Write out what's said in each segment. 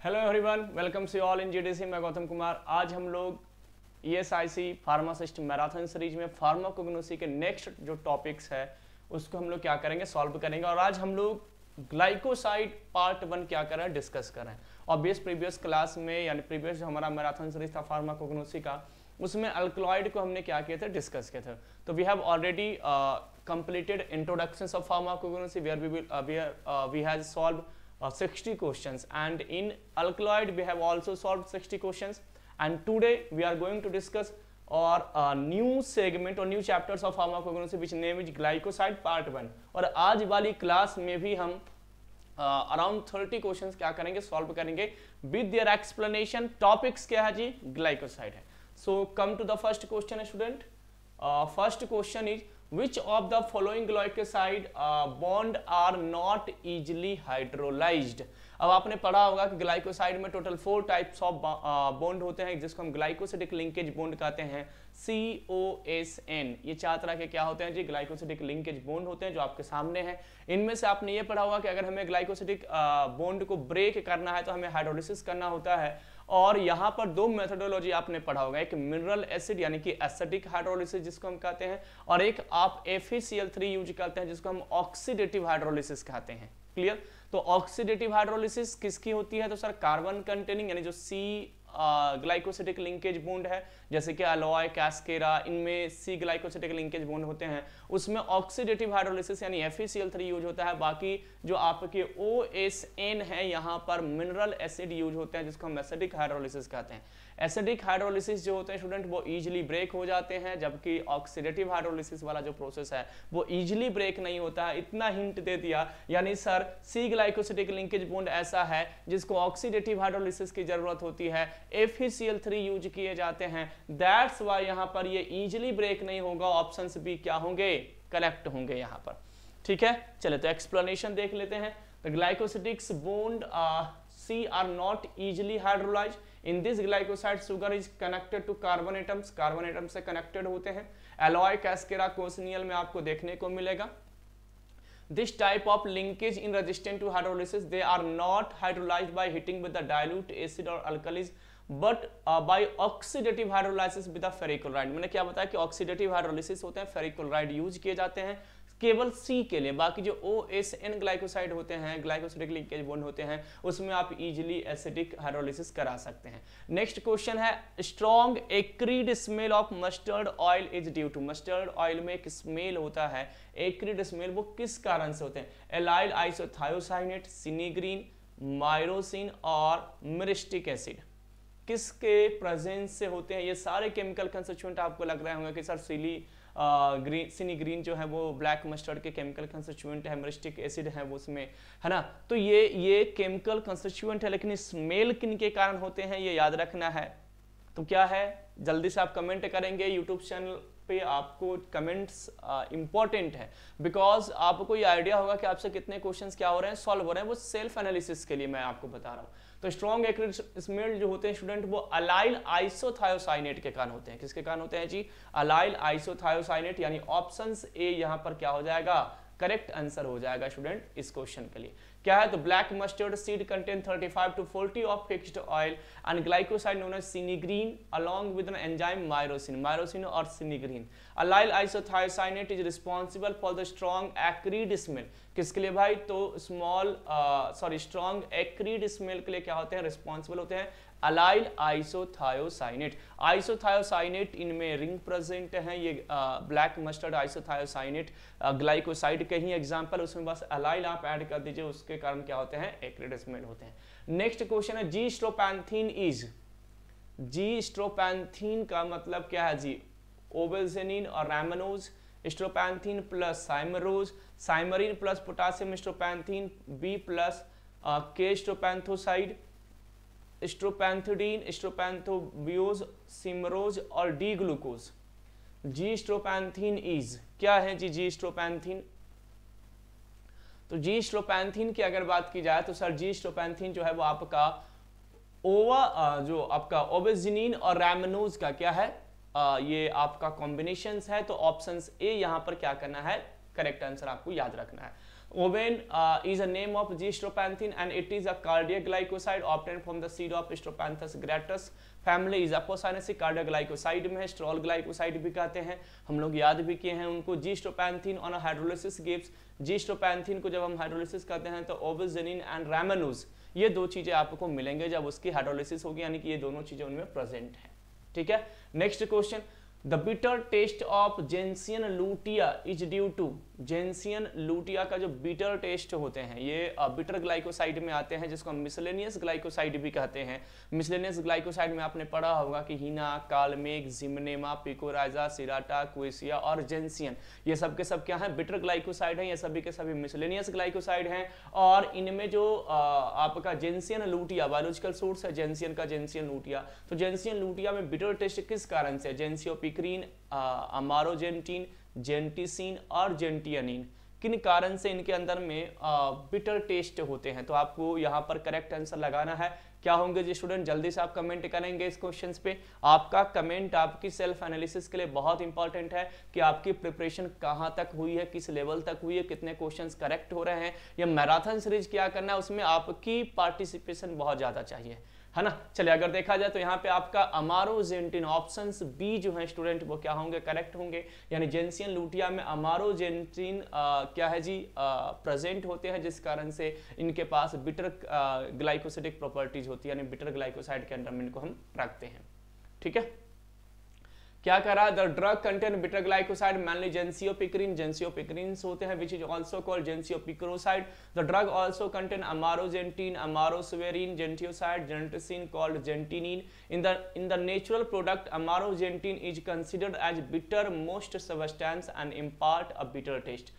Hello everyone welcome see all in GDC मैं गौतम कुमार। आज हम लोग E S I C pharmacist marathon series में फार्माकोग्नोसी के नेक्स्ट जो टॉपिक्स है, उसको हम लोग क्या करेंगे? सॉल्व करेंगे। और आज हम लोग ग्लाइकोसाइड पार्ट वन क्या कर डिस्कस कर हैं। ऑब्वियस प्रीवियस क्लास में, यानी प्रीवियस जो हमारा मैराथन सीरीज़ था फार्माकोग्नोसी का, उसमें अल्कलॉइड को हमने क्या किया था? डिस्कस किया था। तो we have already completed introduction of pharmacognosy where we we have solved uh, 60 questions and in alkaloid we have also solved 60 questions and today we are going to discuss a new segment or new chapters of pharmacognosy which name is glycoside part 1 और आज वाली class में भी हम around thirty questions क्या करेंगे solve करेंगे with their explanation topics क्या है जी ग्लाइकोसाइड है so come to the first question student first question is which of the following glycoside uh, bond are not easily hydrolyzed? अब आपने पढ़ा होगा कि ग्लाइकोसाइड में total four types of bond होते हैं जिसको हम ग्लाइकोसिडिक लिंकेज बॉन्ड कहते हैं सी ओ एस एन ये चार तरह के क्या होते हैं जी? ग्लाइकोसिडिक लिंकेज बॉन्ड होते हैं जो आपके सामने हैं। इनमें से आपने ये पढ़ा होगा कि अगर हमें ग्लाइकोसिडिक बॉन्ड को ब्रेक करना है तो हमें हाइड्रोलिसिस करना होता है। और यहाँ पर दो मेथोडोलॉजी आपने पढ़ा होगा। एक मिनरल एसिड यानी कि एसिडिक हाइड्रोलिसिस जिसको हम कहते हैं, और एक आप एफिसियल यूज़ करते हैं, जिसको हम ऑक्सीडेटिव हाइड्रोलिसिस कहते हैं। क्लियर तो ऑक्सीडेटिव हाइड्रोलिसिस किसकी होती है? तो सर कार्बन कंटेनिंग यानी जो सी ग्लाइकोसिटिक लिंकेज बूंड है, जैसे कि अलोय कैस्केरा इनमें सी ग्लाइकोसिटिक लिंकेज बूंड होते हैं। उसमें ऑक्सीडेटिव हाइड्रोलिसिस यानी एफ़ यूज़ होता है। बाकी जो आपके ओ एस एन है, यहाँ पर मिनरल एसिड यूज़ होते हैं, जिसको हम एसिडिक हाइड्रोलिसिस कहते हैं। एसिडिक हाइड्रोलिसिस जो होते हैं स्टूडेंट, वो इजीली ब्रेक हो जाते हैं, जबकि ऑक्सीडेटिव हाइड्रोलिसिस वाला जो प्रोसेस है, वो इजीली ब्रेक नहीं होता। है इतना हिंट दे दिया, यानी sir C glycosidic linkage bond ऐसा है, जिसको ऑक्सीडेटिव हाइड्रोलिसिस की ज़रूरत होती है। एफ़ यूज़ किए जाते हैं। दैट्स वाई यहाँ पर ये इजिली ब्रेक नहीं होगा ऑप्शन बी क्या होंगे? करेक्ट होंगे यहाँ पर। ठीक है? चले तो एक्सप्लेनेशन देख लेते हैं। Glycosidics bond C are not easily hydrolyse in this glycoside sugar is connected to carbon atoms carbon atom से कनेक्टेड होते हैं। एलॉय कैस्केरा कोसनियल में आपको देखने को मिलेगा। This type of linkage in resistant to hydrolysis, they are not hydrolyzed by heating with the dilute acid or alkalis but by oxidative hydrolysis with ferric chloride मैंने क्या बताया कि ऑक्सीडेटिव हाइड्रोलिसिस होते हैं फेरिकोलराइड यूज़ किए जाते हैं। केवल सी के लिए, बाकी जो ओ एस एन ग्लाइकोसाइड होते हैं ग्लाइकोसिडिक लिंकेज बॉन्ड होते हैं, उसमें आप इजीली एसिडिक हाइड्रोलिसिस करा सकते हैं। नेक्स्ट क्वेश्चन है strong acrid smell of mustard oil is due to mustard oil में एक स्मेल होता है। एक्रीड स्मेल वो किस कारण से होते हैं? एलाइल आइसोथायोसाइनेट सिनीग्रीन माइरोसिन और मिरिस्टिक एसिड किसके प्रेजेंस से होते हैं? ये सारे केमिकल कंस्टिट्यूएंट आपको लग रहे होंगे कि sir sinigrin sinigrin जो है वो ब्लैक मस्टर्ड के केमिकल कंस्टिट्यूएंट है मरिस्टिक एसिड है वो उसमें, है ना? तो ये ये केमिकल कंस्टिट्यूएंट है, लेकिन स्मेल किन के कारण होते हैं, ये याद रखना है। तो क्या है? जल्दी से आप कमेंट करेंगे यूट्यूब चैनल पे आपको कमेंट्स इंपॉर्टेंट है। बिकॉज़ आपको ये आइडिया होगा कि आपसे कितने क्वेश्चंस क्या हो रहे हैं सॉल्व हो रहे हैं, वो सेल्फ एनालिसिस के लिए मैं आपको बता रहा हूँ। तो स्ट्रॉन्ग एक्रिड स्मेल जो होते हैं स्टूडेंट वो अलाइल आइसोथायोसाइनेट के कारण होते हैं। किसके कारण होते हैं जी? अलाइल आइसोथायोसाइनेट यानी ऑप्शन ए यहाँ पर क्या हो जाएगा? करेक्ट आंसर हो जाएगा स्टूडेंट इस क्वेश्चन के लिए। क्या है? तो black mustard seed contain 35 to 40 of fixed oil and glycoside known as sinigrin with enzyme myrosin myrosin और sinigrin allyl isothiocyanate is responsible for the strong acrid smell किसके लिए भाई? तो small sorry strong acrid smell के लिए क्या होते हैं? रिस्पॉन्सिबल होते हैं अलाइल आइसोथायोसाइनेट। आइसोथायोसाइनेट इनमें रिंग प्रेजेंट हैं, ये ब्लैक मस्टर्ड आइसोथायोसाइनेट ग्लाइकोसाइड के ही एग्जांपल, उसमें बस अलाइल आप ऐड कर दीजिए, उसके कारण क्या होते हैं? एक्रिड स्मेल होते हैं। नेक्स्ट क्वेश्चन है, G strophanthin is. G strophanthin का मतलब क्या है जी? ओबेजेनिन और rhamnose, strophanthin plus cymarose, cymarin plus potassium strophanthin, B plus K strophanthoside strophanthidin strophanthobiose cymarose और D glucose G strophanthin is क्या है जी जी स्ट्रोपैंथीन तो जी स्ट्रोपैंथीन की अगर बात की जाए तो सर जी स्ट्रोपैंथीन जो है वो आपका ओवा जो आपका ओबेजिनिन और रैमनोज का क्या है? आ, ये आपका कॉम्बिनेशन है तो ऑप्शन ए यहाँ पर क्या करना है? करेक्ट आंसर आपको याद रखना है। Oven uh, is a name of G-stropanthine and it is a cardiac glycoside obtained from the seed of Stropanthus gratus. Family is apocynaceae cardioglycoside में स्ट्रॉल ग्लाइकोसाइड भी कहते हैं। हम लोग याद भी किए हैं उनको। G strophanthin on hydrolysis gives G strophanthin को जब हम हाइड्रोलिसिस करते हैं तो ओविजनिन एंड रैमनूज ये दो चीज़ें आपको मिलेंगे जब उसकी हाइड्रोलिसिस होगी यानी कि ये दोनों चीज़ें उनमें प्रेजेंट है। ठीक है? Next question the bitter taste of gentian lutea is due to gentian lutea का जो बिटर टेस्ट होते हैं, ये बिटर ग्लाइकोसाइड में आते हैं, जिसको हम मिसलेनियस ग्लाइकोसाइड भी कहते हैं। मिसलेनियस ग्लाइकोसाइड में आपने पढ़ा होगा कि हीना कालमेक जिमनेमा पिकोराइजा सिराटा क्वेसिया और जेंसियन। ये सब के सब क्या है? बिटर ग्लाइकोसाइड है, ये सभी के सभी मिसलेनियस ग्लाइकोसाइड हैं। और इनमें जो आपका जेंसियन लूटिया बायोलॉजिकल सोर्स है जेंसियन का जेंसियन लूटिया। तो जेंसियन लूटिया में बिटर टेस्ट किस कारण से जेंसियोपिक्रीन अमारोजेंटीन जेंटिसिन और जेंटियनिन, किन कारण से इनके अंदर में बिटर टेस्ट होते हैं? तो आपको यहाँ पर करेक्ट आंसर लगाना है। क्या होंगे जी स्टूडेंट जल्दी से आप कमेंट करेंगे इस क्वेश्चंस पे। आपका कमेंट आपकी सेल्फ एनालिसिस के लिए बहुत इंपॉर्टेंट है कि आपकी प्रिपरेशन कहाँ तक हुई है, किस लेवल तक हुई है, कितने क्वेश्चंस करेक्ट हो रहे हैं, या मैराथन सीरीज़ क्या करना है, उसमें आपकी पार्टिसिपेशन बहुत ज़्यादा चाहिए। है ना? चलिए, अगर देखा जाए तो यहाँ पे आपका अमारोजेंटिन ऑप्शन बी जो है स्टूडेंट, वो क्या होंगे? करेक्ट होंगे। यानी जेंसियन लूटिया में अमारोजेंटिन क्या है जी? प्रेजेंट होते हैं, जिस कारण से इनके पास बिटर ग्लाइकोसिटिक प्रॉपर्टीज़ होती है, यानी बिटर ग्लाइकोसाइड के अंडर में इनको हम रखते हैं। ठीक है? क्या करा? The drug contain bitter glycoside mainly gentiopicrin gentiopicrin होते हैं which is also called gentiopicroside the drug also contain amarogentin amaroswerin gentioside gentisin called gentinin in the in the natural product amarogentin is considered as bitter most substance and impart a bitter taste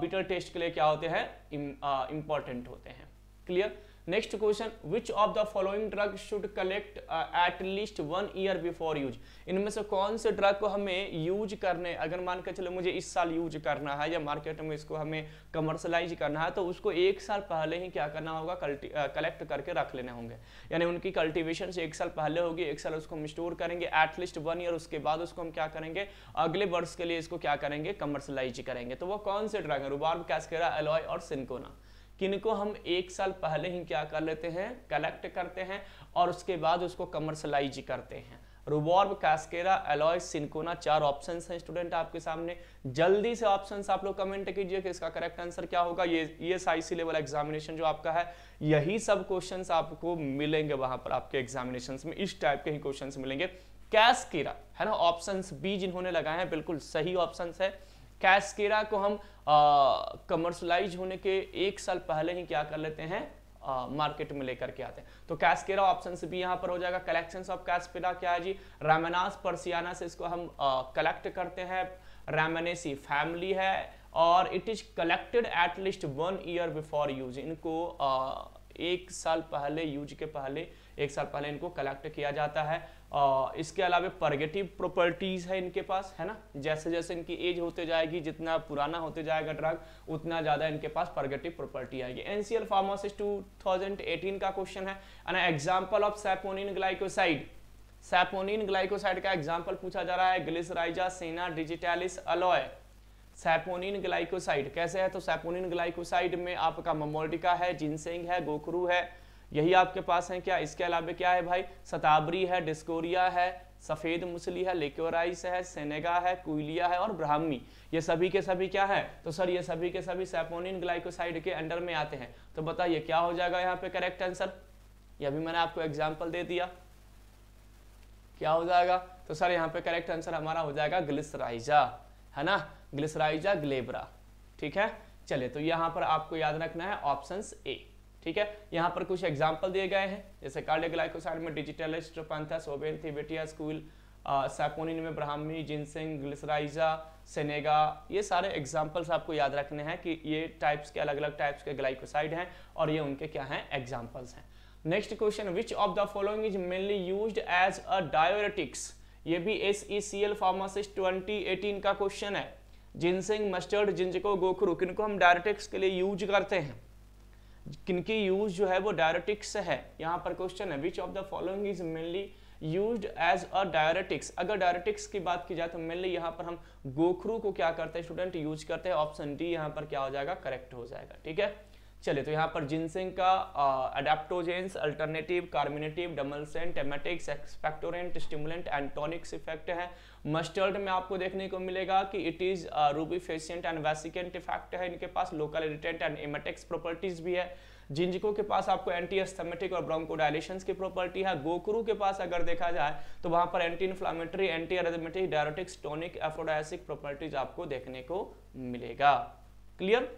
bitter taste के लिए क्या होते हैं? Important uh, होते हैं. Clear next question which of the following drug should collect at least one year before use इनमें से कौन से ड्रग को हमें यूज़ करने अगर मान के चलो मुझे इस साल यूज़ करना है या मार्केट में इसको हमें कमर्शलाइज करना है तो उसको एक साल पहले ही क्या करना होगा? कलेक्ट uh, करके रख लेने होंगे। यानी उनकी कल्टिवेशन से एक साल पहले होगी एक साल उसको हम स्टोर करेंगे एटलीस्ट वन ईयर उसके बाद उसको हम क्या करेंगे? अगले वर्ष के लिए इसको क्या करेंगे? कमर्शलाइज करेंगे। तो वो कौन से ड्रग है? रुबार्ब कैस्केरा एलॉय और सिंकोना किनको हम एक साल पहले ही क्या कर लेते हैं? कलेक्ट करते हैं और उसके बाद उसको कमर्शलाइज करते हैं। रुबॉर्ब कैस्केरा एलॉय सिंकोना चार ऑप्शन हैं स्टूडेंट आपके सामने। जल्दी से ऑप्शन आप लोग कमेंट कीजिए कि इसका करेक्ट आंसर क्या होगा। ये ये लेवल एग्जामिनेशन जो आपका है, यही सब क्वेश्चन आपको मिलेंगे वहाँ पर आपके एग्जामिनेशन में। इस टाइप के ही क्वेश्चन मिलेंगे। कैस्केरा है ना? ऑप्शन बी जिन्होंने लगाए हैं, बिल्कुल सही ऑप्शन है। कैस्केरा को हम कमर्शलाइज होने के एक साल पहले ही क्या कर लेते हैं मार्केट में लेकर के आते हैं। तो कैस्केरा ऑप्शन भी यहाँ पर हो जाएगा। कलेक्शन ऑफ़ कैस्पेरा क्या है जी? रेमनास परसियाना से इसको हम कलेक्ट करते हैं। रेमनेसी फैमिली है और it is collected at least one year before use इनको आ, एक साल पहले यूज़ के पहले एक साल पहले इनको कलेक्ट किया जाता है। इसके अलावा परगेटिव प्रॉपर्टीज़ है इनके पास, है ना? जैसे जैसे इनकी एज होते जाएगी, जितना पुराना होते जाएगा ड्रग उतना ज़्यादा इनके पास परगेटिव प्रॉपर्टी आएगी। एनसीएल फार्मासिस्ट 2018 का क्वेश्चन है। An example of saponin glycoside saponin glycoside का एग्ज़ाम्पल पूछा जा रहा है। ग्लिसराइजा सेना डिजिटलिस अलॉय सैपोनिन ग्लाइकोसाइड कैसे है? तो सैपोनिन ग्लाइकोसाइड में आपका ममोल्टिका है जिनसेंग है गोखरू है। यही आपके पास है क्या? इसके अलावा क्या है भाई? सताबरी है, डिस्कोरिया है, सफ़ेद मुसली है, लिक्योराइस है, सेनेगा है, कुइलिया है और ब्राह्मी। ये सभी के सभी क्या है? तो सर, ये सभी के सभी सैपोनिन ग्लाइकोसाइड के अंडर में आते हैं। तो बताइए, क्या हो जाएगा यहाँ पे करेक्ट आंसर ये भी मैंने आपको एग्ज़ाम्पल दे दिया। क्या हो जाएगा? तो सर, यहाँ पे करेक्ट आंसर हमारा हो जाएगा ग्लिसराइजा है ना? ग्लिसराइजा ग्लेबरा ठीक है? चलिए तो यहाँ पर आपको याद रखना है ऑप्शन ए ठीक है? यहाँ पर कुछ एग्ज़ाम्पल दिए गए हैं। जैसे कार्डियोग्लाइकोसाइड में डिजिटल स्ट्रोपैंथस ओबेन थिबेटिया स्कूल सैपोनिन में ब्राह्मी, जिनसिंग, ग्लिसराइजा, सेनेगा, ये सारे एग्जाम्पल्स आपको याद रखने हैं कि ये टाइप्स के अलग अलग टाइप्स के ग्लाइकोसाइड हैं और ये उनके क्या हैं? एग्जाम्पल्स हैं। Next question which of the following is mainly use as a diuretics ये भी S E C L pharmacist twenty eighteen का क्वेश्चन है। जिनसिंग मस्टर्ड जिंजको, गोखरू, किनको हम डायरेटिक्स के लिए यूज़ करते हैं? किनकी यूज़ जो है वो डायरेटिक्स है। यहाँ पर क्वेश्चन है which of the following is mainly used as a diuretics अगर डायरेटिक्स की बात की जाए तो मेनली यहाँ पर हम गोखरू को क्या करते हैं स्टूडेंट यूज़ करते हैं। ऑप्शन डी यहाँ पर क्या हो जाएगा करेक्ट हो जाएगा, ठीक है? चलिए तो यहाँ पर जिनसिंग का adaptogens alternative carminative demulcent emetics expectorant stimulant and tonics effect है। मस्टर्ड में आपको देखने को मिलेगा कि it is rubefacient and vesicant effect है इनके पास local irritant and emetics properties भी है। जिंजिको के पास आपको एंटी एस्थमेटिक और ब्रोंकोडायलेशन की प्रॉपर्टी है। गोकरू के पास अगर देखा जाए तो वहाँ पर anti inflammatory anti arrhythmic diuretics tonic aphrodisiac properties आपको देखने को मिलेगा। क्लियर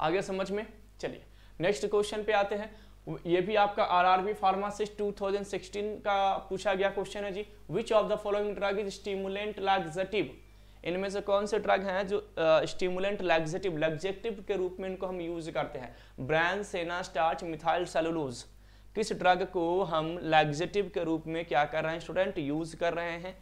आगे समझ में? चलिए नेक्स्ट क्वेश्चन पे आते हैं। ये भी आपका आरआरबी फार्मासिस्ट 2016 का पूछा गया क्वेश्चन है जी। Which of the following drug is stimulant laxative इनमें से कौन से ड्रग हैं जो स्टिमुलेंट लैक्सेटिव लैक्सेटिव के रूप में इनको हम यूज़ करते हैं? Bran senna starch methyl cellulose किस ड्रग को हम लैक्सेटिव के रूप में क्या कर रहे हैं स्टूडेंट यूज़ कर रहे हैं।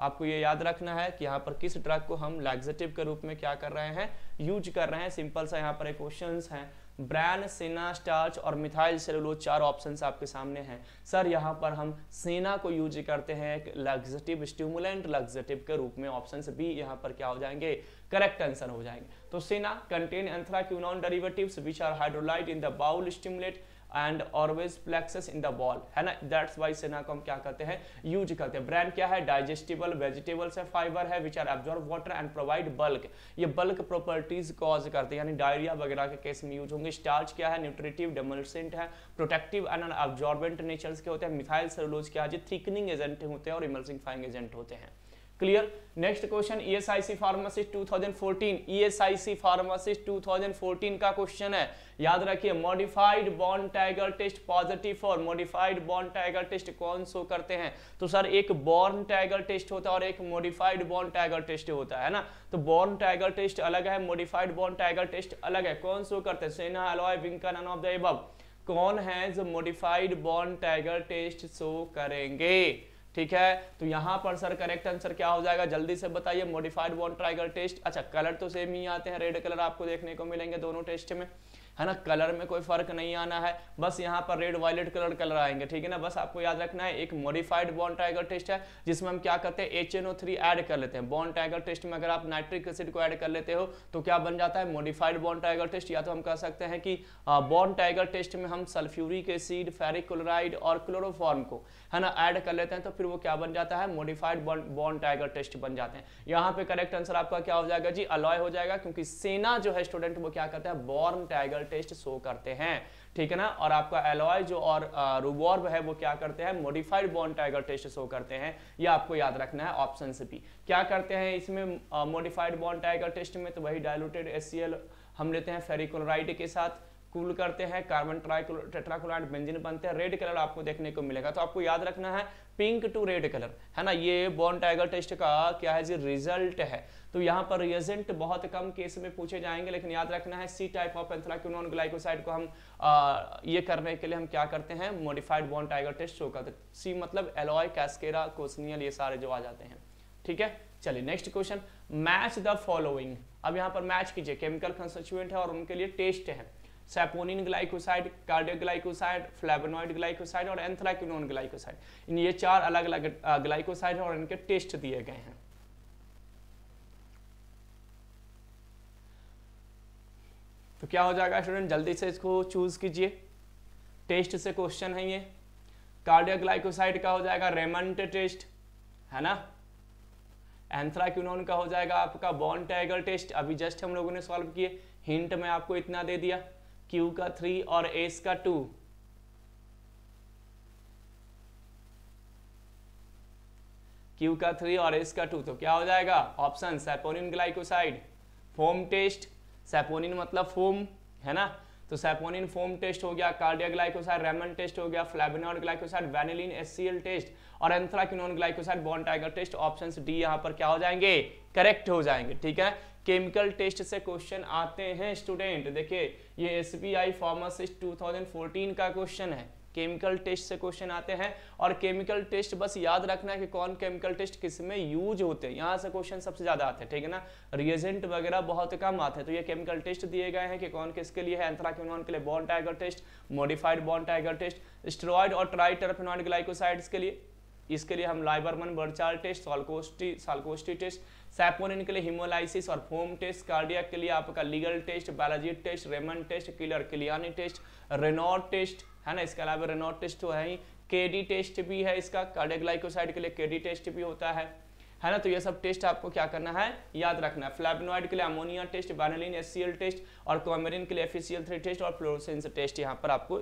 आपको ये याद रखना है कि यहाँ पर किस ड्रग को हम लैक्सेटिव के रूप में क्या कर रहे हैं? यूज़ कर रहे हैं। सिंपल सा यहाँ पर क्वेश्चन है। ब्रैन सेना, स्टार्च और मिथाइल सेलुलोज चार ऑप्शंस आपके सामने हैं। सर, यहाँ पर हम सेना को यूज़ करते हैं एक लग्जेटिव स्टिमुलेंट लग्जेटिव के रूप में ऑप्शंस बी यहाँ पर क्या हो जाएँगे? करेक्ट आंसर हो जाएँगे। तो senna contain anthraquinone derivatives which are hydrolysed in the bowel stimulate and always plexuses in the bowel है ना? दैट्स वाई सेना को हम क्या करते हैं? यूज़ करते हैं। ब्रांड क्या है? डाइजेस्टिबल वेजिटेबल्स है फाइबर है which are absorb water and provide bulk ये बल्क प्रॉपर्टीज़ कॉज करते हैं, यानी डायरिया वगैरह के केस में यूज़ होंगे। स्टार्च क्या है? न्यूट्रिटिव डेमोलसेंट है प्रोटेक्टिव एंड एब्जॉर्बेंट नेचर्स के होते हैं। मिथाइल सेलुलोज क्या है? थिकनिंग एजेंट होते हैं और इमल्सिफाइंग एजेंट होते हैं। Clear next question ESIC pharmacist 2014 ESIC pharmacist 2014 का क्वेश्चन है। याद रखिए modified Borntrager test positive for modified Borntrager test कौन सो करते हैं? तो सर एक बॉर्न टाइगर टेस्ट होता है और एक मॉडिफाइड बॉन्ड टाइगर टेस्ट होता है ना? तो बॉर्न टाइगर टेस्ट अलग है मॉडिफाइड बॉन्ड टाइगर टेस्ट अलग है। कौन सो करते हैं? Senna aloe vinca none of the above कौन है जो modified Borntrager test show करेंगे? ठीक है? तो यहाँ पर सर करेक्ट आंसर क्या हो जाएगा? जल्दी से बताइए मॉडिफाइड बॉन्ड ट्राइगर टेस्ट अच्छा कलर तो सेम ही आते हैं रेड कलर आपको देखने को मिलेंगे दोनों टेस्ट में। है ना? कलर में कोई फ़र्क नहीं आना है। बस यहाँ पर रेड वायलेट कलर कलर आएँगे, ठीक है ना? बस आपको याद रखना है, एक मॉडिफाइड बॉन्ड टाइगर टेस्ट है, जिसमें हम क्या करते हैं? H N O three add कर लेते हैं। बॉन्ड टाइगर टेस्ट में अगर आप नाइट्रिक एसिड को ऐड कर लेते हो तो क्या बन जाता है? मॉडिफाइड बॉन्ड टाइगर टेस्ट या तो हम कह सकते हैं कि बॉन्ड टाइगर टेस्ट में हम सल्फ्यूरिक एसिड फेरिक क्लोराइड और क्लोरोफॉर्म को, है ना ऐड कर लेते हैं तो फिर वो क्या बन जाता है? मॉडिफाइड बॉन्ड टाइगर टेस्ट बन जाते हैं। यहाँ पे करेक्ट आंसर आपका क्या हो जाएगा? जी अलॉय हो जाएगा, क्योंकि सेना जो है स्टूडेंट वो क्या करता है? बॉर्न टाइगर टेस्ट शो करते हैं। ठीक है ना? और आपका एलॉय जो और रूबॉर्ब है वो क्या करते हैं? Modified Borntrager test show करते हैं। ये आपको याद रखना है ऑप्शन से भी क्या करते हैं इसमें मॉडिफाइड बॉन्ड टाइगर टेस्ट में? तो वही डायलूटेड एस हम लेते हैं फेरिकोलोराइड के साथ। कूल करते हैं कार्बन टेट्राक्लोराइड बेंजीन बनते हैं रेड कलर आपको देखने को मिलेगा। तो आपको याद रखना है पिंक टू रेड कलर है ना? ये बॉन टाइगर टेस्ट का क्या है जी रिज़ल्ट है। तो यहाँ पर रिजेंट बहुत कम केस में पूछे जाएँगे लेकिन याद रखना है C type of anthraquinone glycoside को हम आ, ये करने के लिए हम क्या करते हैं modified Borntrager test show करते सी मतलब एलॉय कैस्केरा कोसनियल ये सारे जो आ जाते हैं। ठीक है? चलिए next question match the following अब यहाँ पर मैच कीजिए केमिकल कंस्टिट्यूएंट है और उनके लिए टेस्ट है। Saponin glycoside cardio glycoside flavonoid glycoside और एंथ्राक्विनोन ग्लाइकोसाइड इन ये चार अलग अलग ग्लाइकोसाइड और इनके टेस्ट दिए गए हैं। तो क्या हो जाएगा स्टूडेंट जल्दी से इसको चूज़ कीजिए। टेस्ट से क्वेश्चन है ये। कार्डियो ग्लाइकोसाइड का हो जाएगा रेमंट टेस्ट है ना? एंथ्राक्यूनोन का हो जाएगा आपका बॉन टाइगर टेस्ट अभी जस्ट हम लोगों ने सॉल्व किए। हिंट में आपको इतना दे दिया। क्यू का थ्री और एस का टू क्यू का थ्री और एस का टू तो क्या हो जाएगा? Option saponin glycoside foam test saponin मतलब फोम है ना? तो सैपोनिन फोम टेस्ट हो गया कार्डिया ग्लाइकोसाइड रेमन टेस्ट हो गया flavonoid glycoside vanillin HCl test और anthraquinone glycoside Borntrager test option D यहाँ पर क्या हो जाएँगे? करेक्ट हो जाएँगे, ठीक है? केमिकल टेस्ट से क्वेश्चन आते हैं स्टूडेंट देखिए ये एस बी आई फार्मासिस्ट 2014 का क्वेश्चन है। केमिकल टेस्ट से क्वेश्चन आते हैं और केमिकल टेस्ट बस याद रखना है कि कौन केमिकल टेस्ट किसमें यूज़ होते हैं। यहाँ से क्वेश्चन सबसे ज़्यादा आते हैं, ठीक है ना? रिएजेंट वगैरह बहुत कम आते हैं। तो ये केमिकल टेस्ट दिए गए हैं कि कौन किसके लिए है? एंथ्राक्विनोन के लिए Borntrager test modified Borntrager test steroid और ट्राइटरफिनॉइड ग्लाइकोसाइड्स के लिए। इसके लिए हम Liebermann Burchard test Salkowski Salkowski test saponin के लिए हिमोलाइसिस और फोम टेस्ट कार्डियक के लिए आपका Legal test Baljet test Raymond test Keller Kiliani test Renault test है ना? इसके अलावा रेनॉट टेस्ट तो है ही। केडी टेस्ट भी है इसका। कार्डियग्लाइकोसाइड के लिए केडी टेस्ट भी होता है। है ना? तो ये सब टेस्ट आपको क्या करना है? याद रखना है। फ्लैबनॉइड के लिए ammonia test vanillin S test और क्लोमेरिन के लिए एफिसियल थ्री टेस्ट और फ्लोरोसेंस टेस्ट यहाँ पर आपको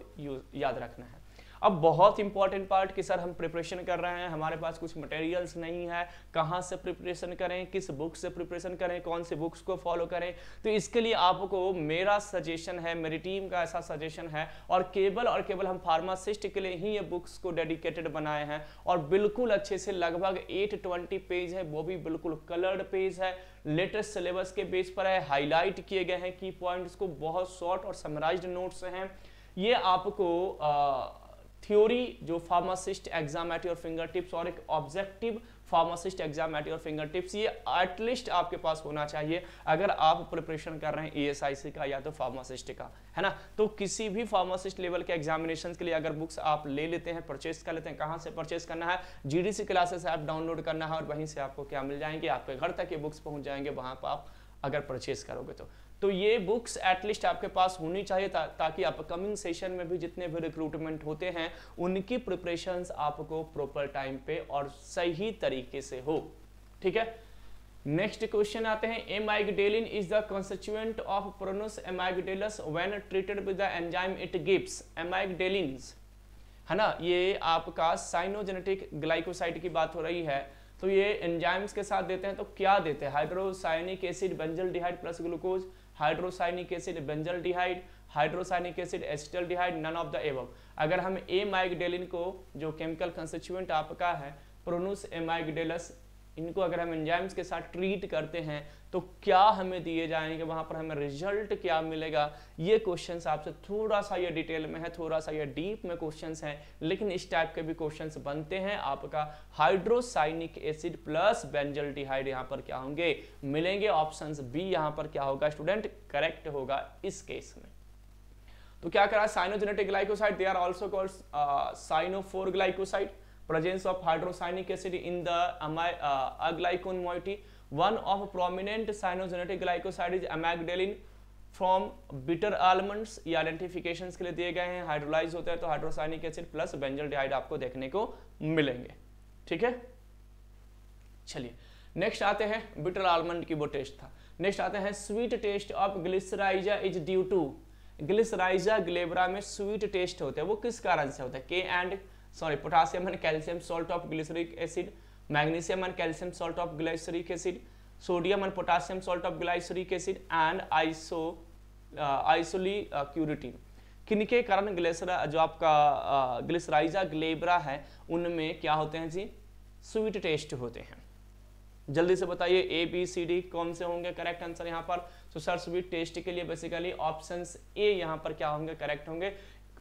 याद रखना है। अब बहुत इंपॉर्टेंट पार्ट कि सर हम प्रिपरेशन कर रहे हैं हमारे पास कुछ मटेरियल्स नहीं है कहाँ से प्रिपरेशन करें किस बुक से प्रिपरेशन करें कौन से बुक्स को फॉलो करें तो इसके लिए आपको मेरा सजेशन है मेरी टीम का ऐसा सजेशन है और केवल और केवल हम फार्मासिस्ट के लिए ही ये बुक्स को डेडिकेटेड बनाए हैं और बिल्कुल अच्छे से लगभग एट पेज है वो भी बिल्कुल कलर्ड पेज है लेटेस्ट सिलेबस के बेस पर है हाईलाइट किए गए हैं की पॉइंट्स को बहुत शॉर्ट और समराइज्ड नोट्स हैं। ये आपको आ, थ्योरी जो pharmacist exam at your finger tips और एक objective pharmacist exam at your finger tips ये एटलीस्ट आपके पास होना चाहिए। अगर आप प्रिपरेशन कर रहे हैं ईएसआईसी का या तो फार्मासिस्ट का, है ना? तो किसी भी फार्मासिस्ट लेवल के एग्जामिनेशन के लिए अगर बुक्स आप ले लेते हैं परचेस कर लेते हैं, कहाँ से परचेस करना है? जीडीसी क्लासेस ऐप डाउनलोड करना है और वहीं से आपको क्या मिल जाएँगे? आपके घर तक ये बुक्स पहुँच जाएँगे, वहाँ पर आप अगर परचेस करोगे तो। तो ये बुक्स एटलीस्ट आपके पास होनी चाहिए ता, ताकि अपकमिंग सेशन में भी जितने भी रिक्रूटमेंट होते हैं उनकी प्रिपरेशंस आपको प्रॉपर टाइम पे और सही तरीके से हो। ठीक है? नेक्स्ट क्वेश्चन आते हैं amygdalin is the constituent of prunus amygdalus when treated with the enzyme it gives amygdalins है ना? ये आपका साइनोजेनेटिक ग्लाइकोसाइड की बात हो रही है। तो ये एंजाइम्स के साथ देते हैं तो क्या देते हैं? Hydrocyanic acid benzaldehyde plus glucose hydrocyanic acid benzaldehyde hydrocyanic acid acetaldehyde none of the above अगर हम ए माइगडेलिन को, जो केमिकल कंस्टिट्यूएंट आपका है प्रोनुस एमाइगडेलस इनको अगर हम एंजाइम्स के साथ ट्रीट करते हैं तो क्या हमें दिए जाएँगे? वहाँ पर हमें रिज़ल्ट क्या मिलेगा? ये क्वेश्चन आपसे थोड़ा सा ये डिटेल में है थोड़ा सा ये डीप में क्वेश्चंस हैं, लेकिन इस टाइप के भी क्वेश्चंस बनते हैं आपका hydrocyanic acid plus benzaldehyde यहाँ पर क्या होंगे? मिलेंगे ऑप्शन बी यहाँ पर क्या होगा? स्टूडेंट करेक्ट होगा इस केस में। तो क्या करा? Cyanogenetic glycoside they are also called cyanophore glycoside presence of hydrocyanic acid in the uh, aglycone moiety. One of prominent cyanogenetic glycoside is amygdalin from bitter almonds ये आइडेंटिफिकेशन के लिए दिए गए हैं। हाइड्रोलाइज होता है तो हाइड्रोसाइनिक एसिड प्लस बेंजल आपको देखने को मिलेंगे। ठीक है? चलिए नेक्स्ट आते हैं। बिटर आलमंड की वो टेस्ट था। नेक्स्ट आते हैं। Sweet taste of glycyrrhiza is due to glycyrrhiza glabra में स्वीट टेस्ट होते हैं। वो किस कारण से होता है? K and sorry potassium and calcium salt of glycyrrhizic acid magnesium and calcium salt of glycyrrhizic acid sodium and potassium salt of glycyrrhizic acid and iso isoliquiritin किनके कारण ग्लेसरा, जो आपका ग्लिसराइजा ग्लेबरा है, उनमें क्या होते हैं जी? स्वीट टेस्ट होते हैं। जल्दी से बताइए ए बी सी डी कौन से होंगे? करेक्ट आंसर यहाँ पर। तो सर स्वीट टेस्ट के लिए बेसिकली ऑप्शन ए यहाँ पर क्या होंगे? करेक्ट होंगे।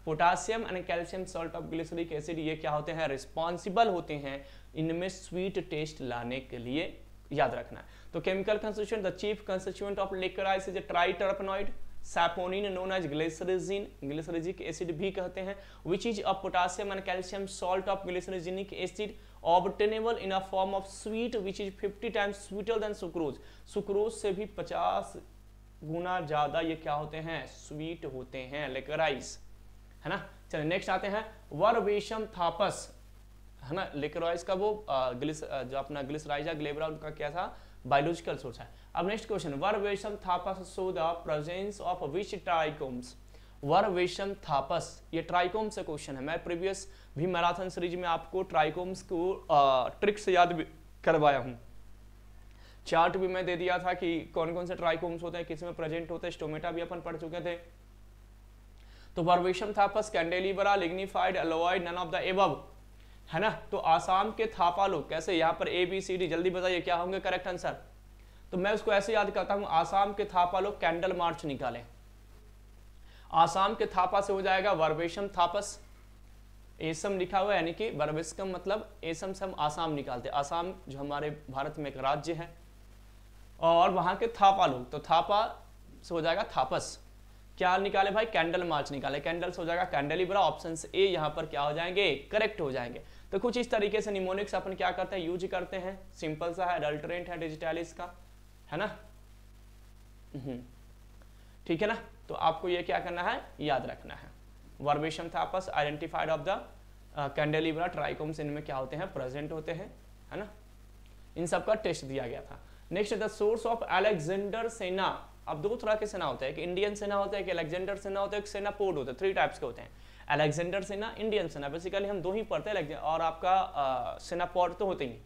Potassium and calcium salt of glycyrrhizic acid, ये क्या होते हैं? रिस्पॉन्सिबल होते हैं इनमें स्वीट टेस्ट लाने के लिए याद रखना तो chemical constituent the chief constituent of liquorice is triterpenoid saponin known as glycyrrhizin glycyrrhizic acid भी कहते हैं which is a potassium and calcium salt of glycyrrhizinic acid obtainable in a form of sweet which is 50 times sweeter than sucrose sucrose से भी 50 गुना ज़्यादा ये क्या होते हैं? स्वीट होते हैं लेकराइस है ना? चलिए नेक्स्ट आते हैं। वर्वेशम थापस। है ना? लिक्रोइस का वो ग्लिस जो अपना ग्लिसराइजा ग्लेबरा उनका क्या था? बायोलॉजिकल सोर्स है। अब next question verbascum thapsus show the presence of which trichomes verbascum thapsus. ये ट्राइकोम से क्वेश्चन है। मैं प्रीवियस भी मैराथन सीरीज़ में आपको ट्राइकोम्स को ट्रिक्स याद करवाया हूँ। चार्ट भी मैं दे दिया था कि कौन कौन से ट्राइकोम्स होते हैं, किसमें प्रेजेंट होते हैं स्टोमेटा भी अपन पढ़ चुके थे। तो verbascum thapsus candelabra lignified aloid none of the above है ना? तो आसाम के थापा लोग कैसे यहाँ पर ए बी सी डी जल्दी बताइए क्या होंगे करेक्ट आंसर तो मैं उसको ऐसे याद करता हूँ, आसाम के थापा लोग कैंडल मार्च निकाले। आसाम के थापा से हो जाएगा वर्वेशम थापस। एसम लिखा हुआ यानी कि बर्बिस्कम मतलब एसम से हम आसाम निकालते आसाम जो हमारे भारत में एक राज्य है। और वहाँ के थापा लोग तो थापा से हो जाएगा थापस। क्या निकाले भाई? कैंडल मार्च निकाले। कैंडल से हो जाएगा कैंडलिब्रा ऑप्शन ए यहाँ पर क्या हो जाएँगे? करेक्ट हो जाएँगे। तो कुछ इस तरीके से निमोनिक्स अपन क्या करते हैं? यूज़ करते हैं। सिंपल सा है। अडल्टरेंट है डिजिटलिस का। है ना? हम्म। ठीक है ना? तो आपको ये क्या करना है? याद रखना है। Verbascum thapsus identified of the candelabra trichomes इनमें क्या होते हैं? प्रेजेंट होते हैं। है ना? इन सब का टेस्ट दिया गया था। Next the source of Alexander senna अब दो तरह के सेना होते हैं, एक इंडियन सेना होता है, एक अलेक्जेंडर सेना होता है, एक सेना पोर्ट होता है थ्री टाइप्स के होते हैं। Alexander senna Indian senna basically हम दो ही पढ़ते हैं और आपका सेना पोर्ट तो होते ही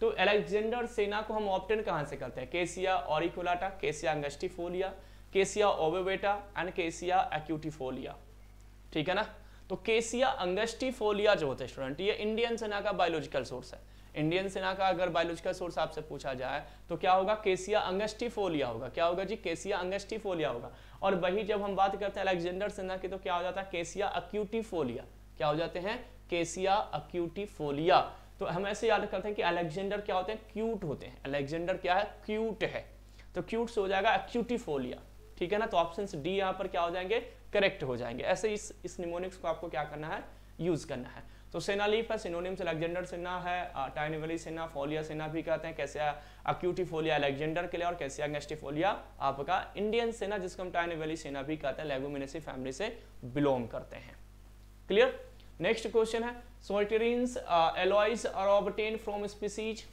तो अलेक्जेंडर सेना को हम ऑप्टेन कहाँ से करते हैं? केसिया ऑरिकुलाटा केसिया अंगस्टिफोलिया केसिया ओबेवेटा एंड केसिया एक्यूटिफोलिया ठीक है ना? तो केसिया अंगस्टिफोलिया जो होते हैं स्टूडेंट ये इंडियन सेना का बायोलॉजिकल सोर्स है। इंडियन सेना का अगर बायोलॉजिकल सोर्स आपसे पूछा जाए तो क्या होगा? केसिया अंगस्टिफोलिया होगा। क्या होगा जी? केसिया अंगस्टिफोलिया होगा। और वही जब हम बात करते हैं अलेक्जेंडर सेना की तो क्या हो जाता है? केसिया अक्यूटिफोलिया क्या हो जाते हैं? केसिया अक्यूटिफोलिया तो हम ऐसे याद करते हैं कि अलेक्जेंडर क्या होते हैं? क्यूट होते हैं। अलेक्जेंडर क्या है? क्यूट है। तो क्यूट से हो जाएगा अक्यूटिफोलिया ठीक है ना? तो ऑप्शन डी यहाँ पर क्या हो जाएँगे? करेक्ट हो जाएँगे। ऐसे इस इस निमोनिक्स को आपको क्या करना है? यूज़ करना है। तो सेना लीफ है सिनोनिम से अलेक्जेंडर सेना है टाइनिवली सेना, फोलिया सेना भी कहते हैं, कैसे अक्यूटी फोलिया अलेक्जेंडर के लिए और कैसे एंगेस्टिफोलिया आपका इंडियन सेना, जिसको हम टाइनिवली सेना भी कहते हैं, लेगोमिनेसी फैमिली से बिलोंग करते हैं। क्लियर? नेक्स्ट क्वेश्चन है socotrine aloes are obtain from species.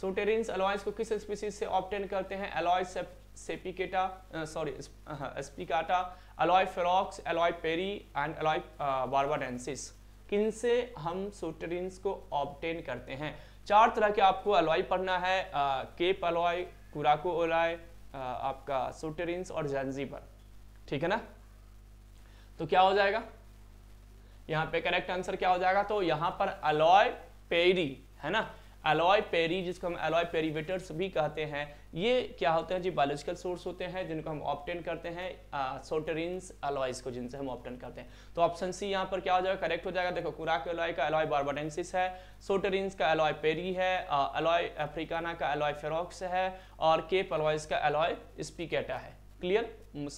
Socotrine aloes को किस स्पीसीज से ऑब्टेन करते हैं? Aloes sepicata sorry spicata, aloe ferox, aloe perryi, and aloe barbadensis किन से हम सोटरिन्स को ऑप्टेन करते हैं? चार तरह के आपको अलॉय पढ़ना है आ, केप अलॉय कुराको ओलाय आपका सोटरिन्स और पर ठीक है ना? तो क्या हो जाएगा? यहाँ पे करेक्ट आंसर क्या हो जाएगा? तो यहाँ पर अलॉय पेरी है ना? एलॉय पेरी जिसको हम एलॉय पेरीवेटर्स भी कहते हैं, ये क्या होते हैं? जी बायोलॉजिकल सोर्स होते हैं, जिनको हम ऑप्टेन करते हैं सोटेरिन्स अलॉयज को, जिनसे हम ऑप्टेन करते हैं। तो ऑप्शन सी यहाँ पर क्या हो जाएगा? करेक्ट हो जाएगा। देखो कुराक एलॉय का एलॉय बारबाडेंसिस है सोटेरिन्स का एलॉय पेरी है एलॉय अफ्रीकाना का एलॉय फेरोक्स है, और केप अलॉयज का एलॉय स्पीकेटा है। क्लियर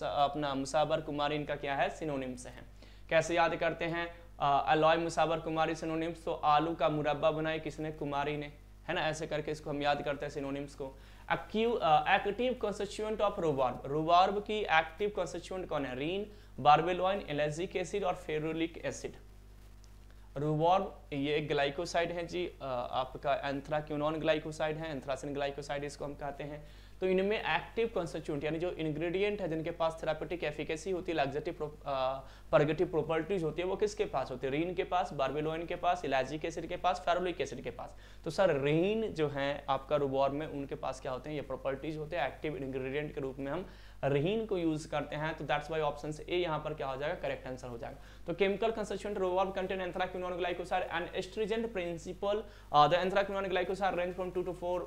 अपना मुसाबर कुमारी इनका क्या है? सिनोनिम्स है। कैसे याद करते हैं? अलॉय मुसावर कुमारी सिनोनिम्स तो आलू का मुरब्बा बनाए किसने? कुमारी ने। है ना? ऐसे करके इसको हम याद करते हैं सिनोनिम्स को। Active constituent of rhubarb rhubarb की एक्टिव कॉन्स्टिट्यूएंट कौन है? रीन बार्बेलोइन एलेजिक एसिड और फेरोलिक एसिड रूबॉर्ब ये एक ग्लाइकोसाइड है जी। आपका एंथ्राक्यूनॉन ग्लाइकोसाइड है। एंथ्रासिन ग्लाइकोसाइड इसको हम कहते हैं। तो इनमें एक्टिव कॉन्स्टिट्यूंट यानी जो इंग्रेडिएंट है जिनके पास थेरापेटिक एफिकेसी होती है लग्जेटिव परगेटिव प्रॉपर्टीज़ होती है, वो किसके पास होती है? रीन के पास बार्बिलोइन के पास इलाजिक एसिड के पास फेरोलिक एसिड के पास। तो सर, रीन जो है आपका रुबॉर में, उनके पास क्या होते हैं? ये प्रॉपर्टीज़ होते हैं एक्टिव इंग्रेडिएंट के रूप में हम रहीन को यूज़ करते हैं तो दैट्स वाई ऑप्शन ए यहाँ पर क्या हो जाएगा? करेक्ट आंसर हो जाएगा। तो chemical constituent rhubarb contain anthraquinone glycoside and astringent principle the anthraquinone glycoside range from 2 to 4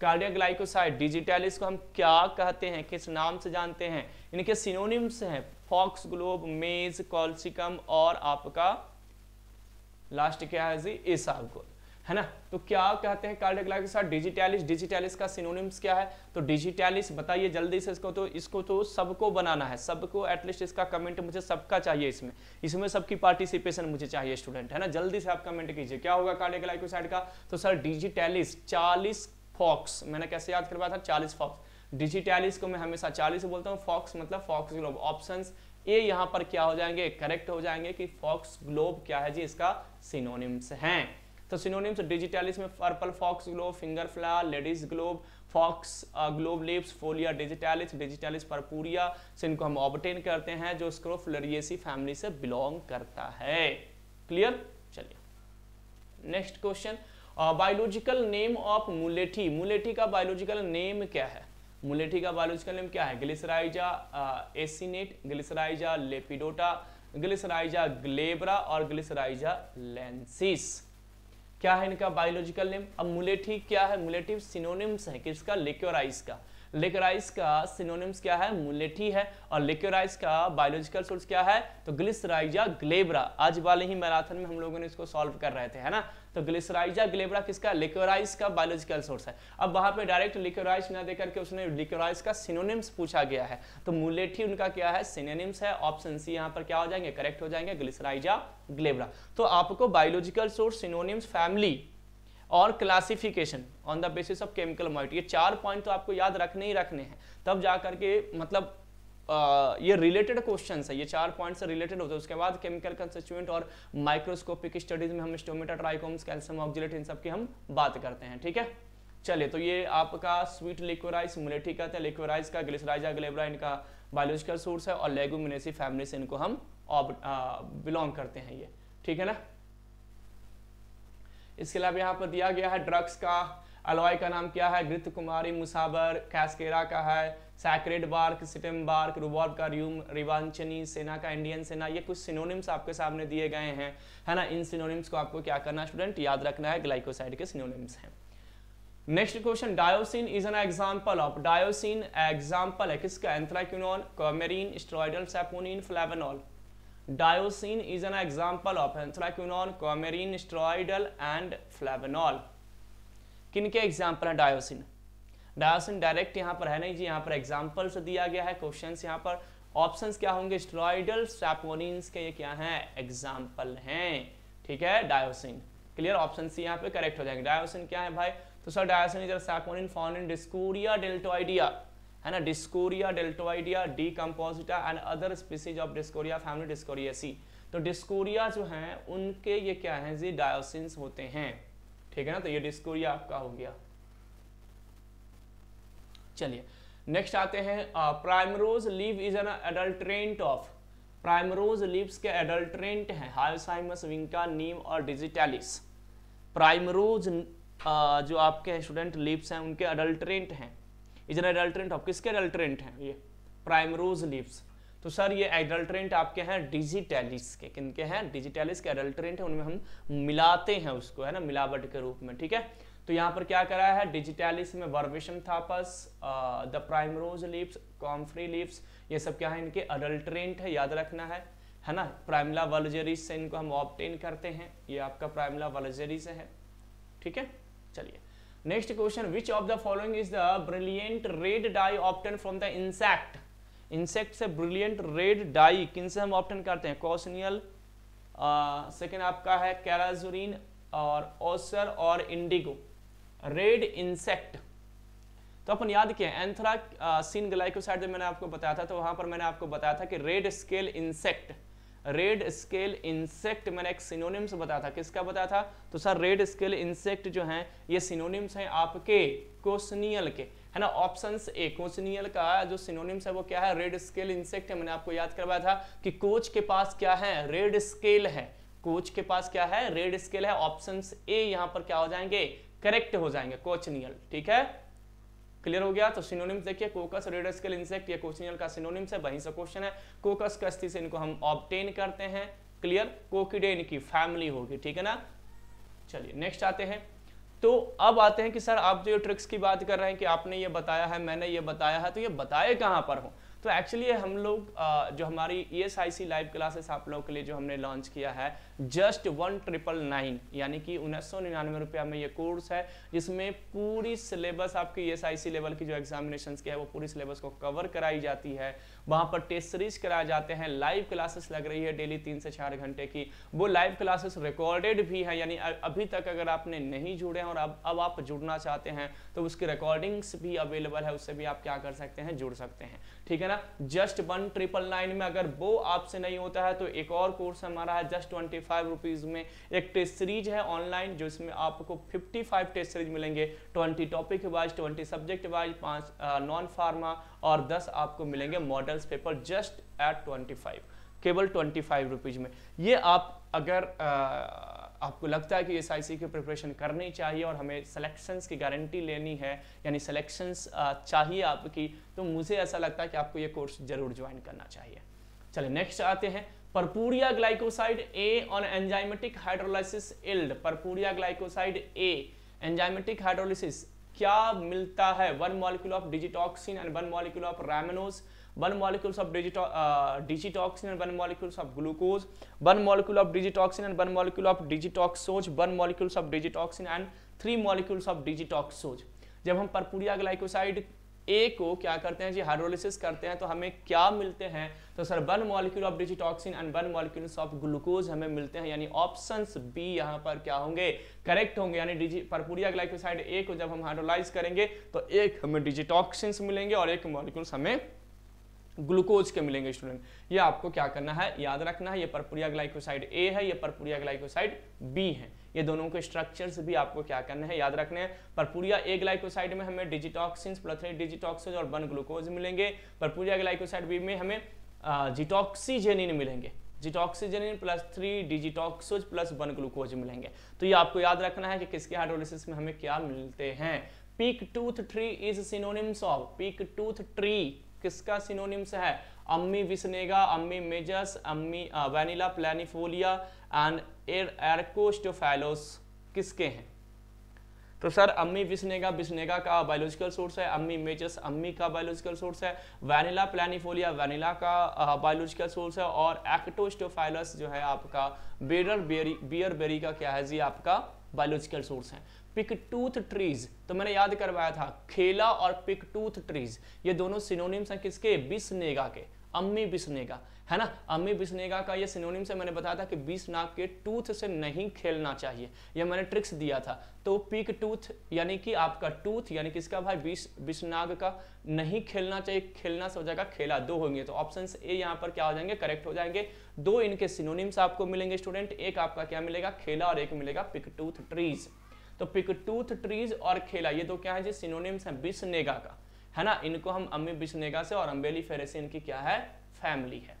cardiac glycoside digitalis को हम क्या कहते हैं, किस नाम से जानते हैं? इनके सिनोनिम्स हैं, फॉक्स, ग्लोब, मेज, कॉल्सिकम और आपका लास्ट क्या है जी? एसागोल है ना? तो क्या कहते हैं कार्डियोग्लाइक के साथ डिजिटलिस? डिजिटलिस का सिनोनिम्स क्या है? तो डिजिटलिस, बताइए जल्दी से इसको तो इसको तो सबको बनाना है, सबको एटलीस्ट इसका कमेंट मुझे सबका चाहिए इसमें। इसमें सबकी पार्टिसिपेशन मुझे चाहिए स्टूडेंट है ना? जल्दी से आप कमेंट कीजिए, क्या होगा कार्डियोग्लाइकोसाइड का? तो सर, डिजिटलिस, चालीस फॉक्स मैंने कैसे याद करवाया था? चालीस फॉक्स डिजिटलिस को मैं हमेशा चालीस बोलता हूँ। फॉक्स मतलब फॉक्स ग्लोब ऑप्शन ए यहाँ पर क्या हो जाएँगे? करेक्ट हो जाएँगे कि फॉक्स ग्लोब क्या है जी? इसका सिनोनिम्स हैं। तो सिनोनिम्स डिजिटलिस में purple foxglove finger flower ladies glove foxglove lips folia digitalis digitalis purpurea इनको हम ऑबटेन करते हैं, जो स्क्रोफ्लरिएसी फैमिली से बिलोंग करता है। क्लियर चलिए। Next question biological name of मुलेठी मुलेठी का बायोलॉजिकल नेम क्या है? मुलेठी का बायोलॉजिकल नेम क्या है? Glycyrrhiza echinata glycyrrhiza lepidota glycyrrhiza glabra और ग्लिसराइजा लेंसिस क्या है इनका बायोलॉजिकल नेम अब मुलेठी क्या है? मुलेटिव सिनोनिम्स है किसका? लिक्योराइस का. लिक्योराइस का सिनोनिम्स क्या है? मुलेठी है. और लिक्योराइस का बायोलॉजिकल सोर्स क्या है? तो ग्लिसराइजा ग्लेब्रा आज वाले ही मैराथन में हम लोगों ने इसको सॉल्व कर रहे थे, है ना? तो ग्लिसराइजा ग्लेब्रा किसका लिक्योराइस का बायोलॉजिकल सोर्स है। अब वहाँ पे डायरेक्ट लिक्योराइस ना देकर के उसने लिक्योराइस का सिनोनिम्स पूछा गया है। तो मुलेठी उनका क्या है? सिनोनिम्स है ऑप्शन सी यहाँ पर क्या हो जाएँगे? करेक्ट हो जाएँगे ग्लिसराइजा ग्लेब्रा तो आपको बायोलॉजिकल सोर्स सिनोनिम्स फैमिली और classification on the basis of chemical moiety ये चार पॉइंट तो आपको याद रखने ही रखने हैं। तब जा करके मतलब ये रिलेटेड क्वेश्चन है, ये चार पॉइंट से रिलेटेड होते हैं। उसके बाद केमिकल कंस्टिट्यूएंट और माइक्रोस्कोपिक स्टडीज़ में हम स्टोमेटा ट्राइकोम्स कैल्शियम ऑक्जिलेट इन सब की हम बात करते हैं, ठीक है? चलिए तो ये आपका स्वीट लिक्वराइज मुलेठी हैं लिक्वराइज का ग्लिसराइजा ग्लेबरा इनका बायोलॉजिकल सोर्स है और लेगुमिनेसी फैमिली से इनको हम बिलोंग करते हैं ये, ठीक है ना? इसके अलावा यहाँ पर दिया गया है ड्रग्स का अलॉय का नाम क्या है? घृत कुमारी, मुसाबर कैस्केरा का है sacred bark chittem bark rhubarb का र्यूम रिवांचनी सेना का इंडियन सेना ये कुछ सिनोनिम्स आपके सामने दिए गए हैं, है ना? इन सिनोनिम्स को आपको क्या करना स्टूडेंट याद रखना है ग्लाइकोसाइड के सिनोनिम्स हैं। Next question diosin is an example of diosin example है किसका? Anthraquinone coumarin steroidal saponin flavonol Diosine is an example of anthraquinone, coumarin, steroidal and flavanol. किन के एग्ज़ाम्पल है डायोसिन डायोसिन डायरेक्ट यहाँ पर है नहीं जी यहाँ पर एग्ज़ाम्पल से दिया गया है क्वेश्चन यहाँ पर। ऑप्शंस क्या होंगे? स्टेरॉइडल सैपोनिन्स के ये क्या हैं? एग्ज़ाम्पल हैं। ठीक है डायोसिन क्लियर ऑप्शन सी यहाँ पे करेक्ट हो जाएँगे। डायोसिन क्या है भाई? तो sir diosin is saponin in dioscorea deltoidea है ना? Dioscorea deltoidea D composita and other species of dioscorea family dioscoreaceae तो डिस्कोरिया जो हैं, उनके ये क्या है? जी डायोसिन्स होते हैं। ठीक है ना? तो ये डिस्कोरिया आपका हो गया। चलिए नेक्स्ट आते हैं primrose leave is an adulterant of primrose leaves के एडल्ट्रेंट हैं हाइसाइमस विंका नीम और डिजिटलिस प्राइमरोज जो आपके स्टूडेंट लीव्स हैं, उनके अडल्ट्रेंट हैं। इज़ एडल्ट्रेंट ऑफ़ किसके एडल्ट्रेंट हैं? ये प्राइमरोज लीव्स। तो सर, ये एडल्ट्रेंट आपके हैं डिजिटैलिस के। किन के हैं? डिजिटैलिस के एडल्ट्रेंट है, उनमें हम मिलाते हैं उसको, है ना? मिलावट के रूप में, ठीक है? तो यहाँ पर क्या करा है? डिजिटैलिस में verbascum thapsus the primrose leaves, comfrey leaves, ये सब क्या है? इनके अडल्ट्रेंट है, याद रखना है है ना? प्राइमला वलजेरिस से इनको हम ऑप्टेन करते हैं। ये आपका प्राइमला वलजेरी है, ठीक है? चलिए। Next question which of the following is the brilliant red dye obtain from the insect insect से ब्रिलियंट रेड डाई किन से हम ऑप्टन करते हैं? कॉसनियल सेकेंड आपका है कैराजुरीन और ओसर और इंडिगो रेड इंसेक्ट तो अपन याद किया एंथ्रा सीन ग्लाइकोसाइड जब मैंने आपको बताया था तो वहाँ पर मैंने आपको बताया था कि red scale insect red scale insect, मैंने एक सिनोनिम्स बताया था। किसका बताया था? तो सर, रेड स्केल इंसेक्ट जो हैं, ये सिनोनिम्स हैं आपके कोसनियल के। है ना? ऑप्शन ए, कोसनियल का जो सिनोनिम्स है, वो क्या है? रेड स्केल इंसेक्ट है, मैंने आपको याद करवाया था कि कोच के पास क्या है? रेड स्केल है। कोच के पास क्या है? रेड स्केल है। ऑप्शन ए यहाँ पर क्या हो जाएँगे? करेक्ट हो जाएँगे, कोचनियल। ठीक है? क्लियर हो गया? तो सिनोनिम्स देखिए कोकस रेडस्केल इंसेक्ट ये कोचिनियल का सिनोनिम्स है, वहीं से क्वेश्चन है। कोकस कस्ती से इनको हम ऑप्टेन करते हैं। क्लियर कोकिडेन की फैमिली होगी, ठीक है ना? चलिए नेक्स्ट आते हैं। तो अब आते हैं कि सर, आप जो ट्रिक्स की बात कर रहे हैं कि आपने ये बताया है, मैंने ये बताया है तो ये बताए कहाँ पर हो? तो एक्चुअली हम लोग जो हमारी E S I C live classes आप लोगों के लिए जो हमने लॉन्च किया है जस्ट वन ट्रिपल नाइन, यानी कि उन्नीस सौ निन्यानवे रुपया में ये कोर्स है, जिसमें पूरी सिलेबस आपकी एस आई सी लेवल की जो एग्जामिनेशन की है, वो पूरी सिलेबस को कवर कराई जाती है। वहाँ पर टेस्ट सीरीज़ कराए जाते हैं लाइव क्लासेस लग रही है डेली तीन से चार घंटे की। वो लाइव क्लासेस रिकॉर्डेड भी है, यानी अभी तक अगर आपने नहीं जुड़े हैं और अब अब आप जुड़ना चाहते हैं तो उसकी रिकॉर्डिंग्स भी अवेलेबल है, उससे भी आप क्या कर सकते हैं, जुड़ सकते हैं। ठीक है ना? जस्ट वन ट्रिपल नाइन में अगर वो आपसे नहीं होता है तो एक और कोर्स हमारा है, जस्ट ट्वेंटी फाइव रुपीज़ में एक टेस्ट सीरीज़ है ऑनलाइन जो इसमें आपको फिफ्टी फाइव टेस्ट सीरीज़ मिलेंगे। Twenty topic wise twenty subject wise पाँच नॉन फार्मा और दस आपको मिलेंगे models paper just at twenty five केवल ट्वेंटी फाइव रुपीज़ में। ये आप अगर आ, आपको लगता है कि एस आई की प्रिपरेशन करनी चाहिए और हमें सिलेक्शंस की गारंटी लेनी है यानी सिलेक्शंस चाहिए आपकी तो मुझे ऐसा लगता है कि आपको ये कोर्स ज़रूर ज्वाइन करना चाहिए। चलिए नेक्स्ट आते हैं। Purpurea glycoside A on enzymatic hydrolysis yield purpurea glycoside A enzymatic hydrolysis क्या मिलता है? One molecule of digitoxin and one molecule of rhamnose one molecule of digitoxin and one molecule of glucose one molecule of digitoxin and one molecule of digitoxose one molecule of digitoxin and three molecules of digitoxose जब हम परपूरिया glycoside A को क्या करते हैं जी? Hydrolysis करते हैं तो हमें क्या मिलते हैं? तो sir one molecule of digitoxin and one molecules of glucose हमें मिलते हैं, यानी ऑप्शंस बी यहाँ पर क्या होंगे? करेक्ट होंगे, यानी डिजी परपुरिया ग्लाइकोसाइड ए को जब हम हाइड्रोलाइज करेंगे तो एक हमें डिजिटॉक्सिन्स मिलेंगे और एक मॉलिक्यूल्स हमें ग्लूकोज के मिलेंगे स्टूडेंट ये आपको क्या करना है? याद रखना है, ये परपुरिया ग्लाइकोसाइड ए है, ये परपुरिया ग्लाइकोसाइड बी है। ये दोनों के स्ट्रक्चर्स भी आपको क्या करना है, याद रखने हैं। परपुरिया ए ग्लाइकोसाइड में हमें डिजिटॉक्सिन प्लस थ्री डिजिटॉक्सिज और वन ग्लूकोज मिलेंगे। परपुरिया ग्लाइकोसाइड बी में हमें जिटॉक्सीजेनिन मिलेंगे। Gitoxigenin plus three digitoxose plus one glucose मिलेंगे। तो ये आपको याद रखना है कि किसके हाइड्रोलिसिस में हमें क्या मिलते हैं? Pick tooth tree is synonyms of pick tooth tree किसका सिनोनिम्स है? अम्मी विस्नेगा, अम्मी मेजस, अम्मी वैनिला, प्लानिफोलिया, एंड एरकोस्टोफैलोस किसके हैं? तो सर, अम्मी विस्नेगा विस्नेगा का बायोलॉजिकल सोर्स है, अम्मी मेजस, अम्मी का बायोलॉजिकल सोर्स है, वैनिला, प्लानिफोलिया, वैनिला का बायोलॉजिकल सोर्स है, और एक्टोस्टोफाइलस जो है आपका, बेरर बेरी, बियर बेरी का क्या है जी, आपका बायोलॉजिकल सोर्स है। पिकटूथ ट्रीज तो मैंने याद करवाया था, खेला और पिकटूथ ट्रीज, ये दोनों सिनोनिम्स हैं किसके? बिस्नेगा के। अम्मी बिस्नेगा है ना? अम्मी बिस्नेगा का ये सिनोनिम से मैंने बताया था कि बीस नाक के टूथ से नहीं खेलना चाहिए। ये मैंने ट्रिक्स दिया था। तो पिक टूथ यानी कि आपका टूथ यानी किसका भाई बीस बिस्नाग का नहीं खेलना चाहिए, खेलना से हो जाएगा, खेला, दो होंगे। तो ऑप्शन ए यहाँ पर क्या हो जाएँगे? करेक्ट हो जाएँगे। दो इनके सिनोनिम्स आपको मिलेंगे स्टूडेंट एक आपका क्या मिलेगा? खेला और एक मिलेगा पिक टूथ ट्रीज तो पिकटूथ ट्रीज और खेला, ये दो क्या है जी? सिनोनिम्स है, बिस्नेगा का। है ना? इनको हम अम्मी बिस्नेगा से और अम्बेली फेरेसी इनकी क्या है? फैमिली है।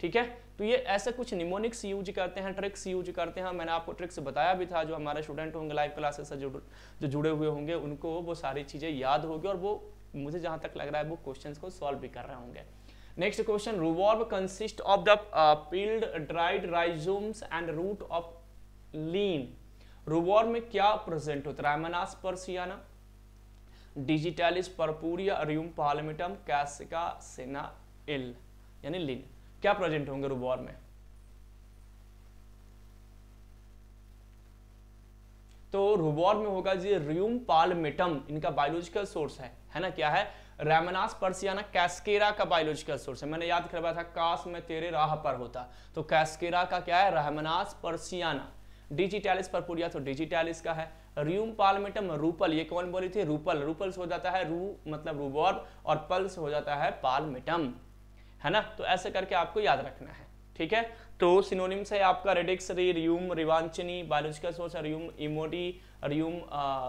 ठीक है? तो ये ऐसे कुछ निमोनिक्स यूज़ करते हैं ट्रिक्स यूज़ करते हैं। मैंने आपको ट्रिक्स बताया भी था, जो हमारे स्टूडेंट होंगे लाइव क्लासेस से जो जो जुड़े हुए होंगे, उनको वो सारी चीज़ें याद होगी और वो मुझे जहाँ तक लग रहा है, वो क्वेश्चंस को सॉल्व भी कर रहे होंगे। Next question rhubarb consist of the peeled dried rhizomes and root of lean rhubarb में क्या प्रेजेंट होता है? रामनास परसियाना डिजिटलिस परपूरिया रियूम पालमिटम कैसिका सेना इल यानी लिन क्या प्रेजेंट होंगे रूबॉर में? तो रूबॉर में होगा जी रियूम पालमिटम इनका बायोलॉजिकल सोर्स है। है ना क्या है? रेमनास पर्सियाना कैस्केरा का बायोलॉजिकल सोर्स है। मैंने याद करवाया था काश में तेरे राह पर होता। तो कैस्केरा का क्या है? रेमनास पर्सियाना डिजिटैलिस परपुरिया तो डिजिटैलिस का है। रियूम पालमेटम रूपल, ये कौन बोली थी? रूपल। रूपल्स हो जाता है रू मतलब रूबॉर्ब, और पल्स हो जाता है पालमेटम। है ना? तो ऐसे करके आपको याद रखना है। ठीक है? तो सिनोनिम्स है आपका radix rheum rhaponticum, biological source, rheum emodi rheum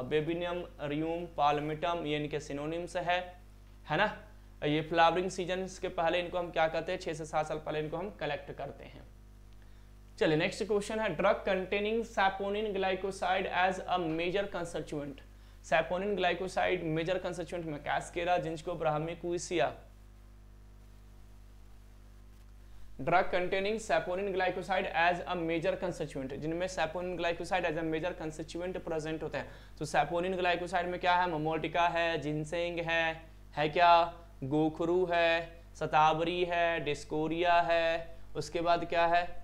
webbianum, rheum, palmatum, ये इनके सिनोनिम्स है। है ना? ये फ्लावरिंग सीज़न के पहले इनको हम क्या करते हैं? छह से सात साल पहले इनको हम कलेक्ट करते हैं। चलिए नेक्स्ट क्वेश्चन है drug containing saponin glycoside as a major constituent saponin glycoside major constituent में cascara ginkgo Brahmi quassia drug containing saponin glycoside as a major constituent जिनमें saponin glycoside as a major constituent present होते हैं। तो saponin glycoside में क्या है? मोमोल्टिका है ginseng है है क्या? गोखरू है सतावरी है डिस्कोरिया है। उसके बाद क्या है?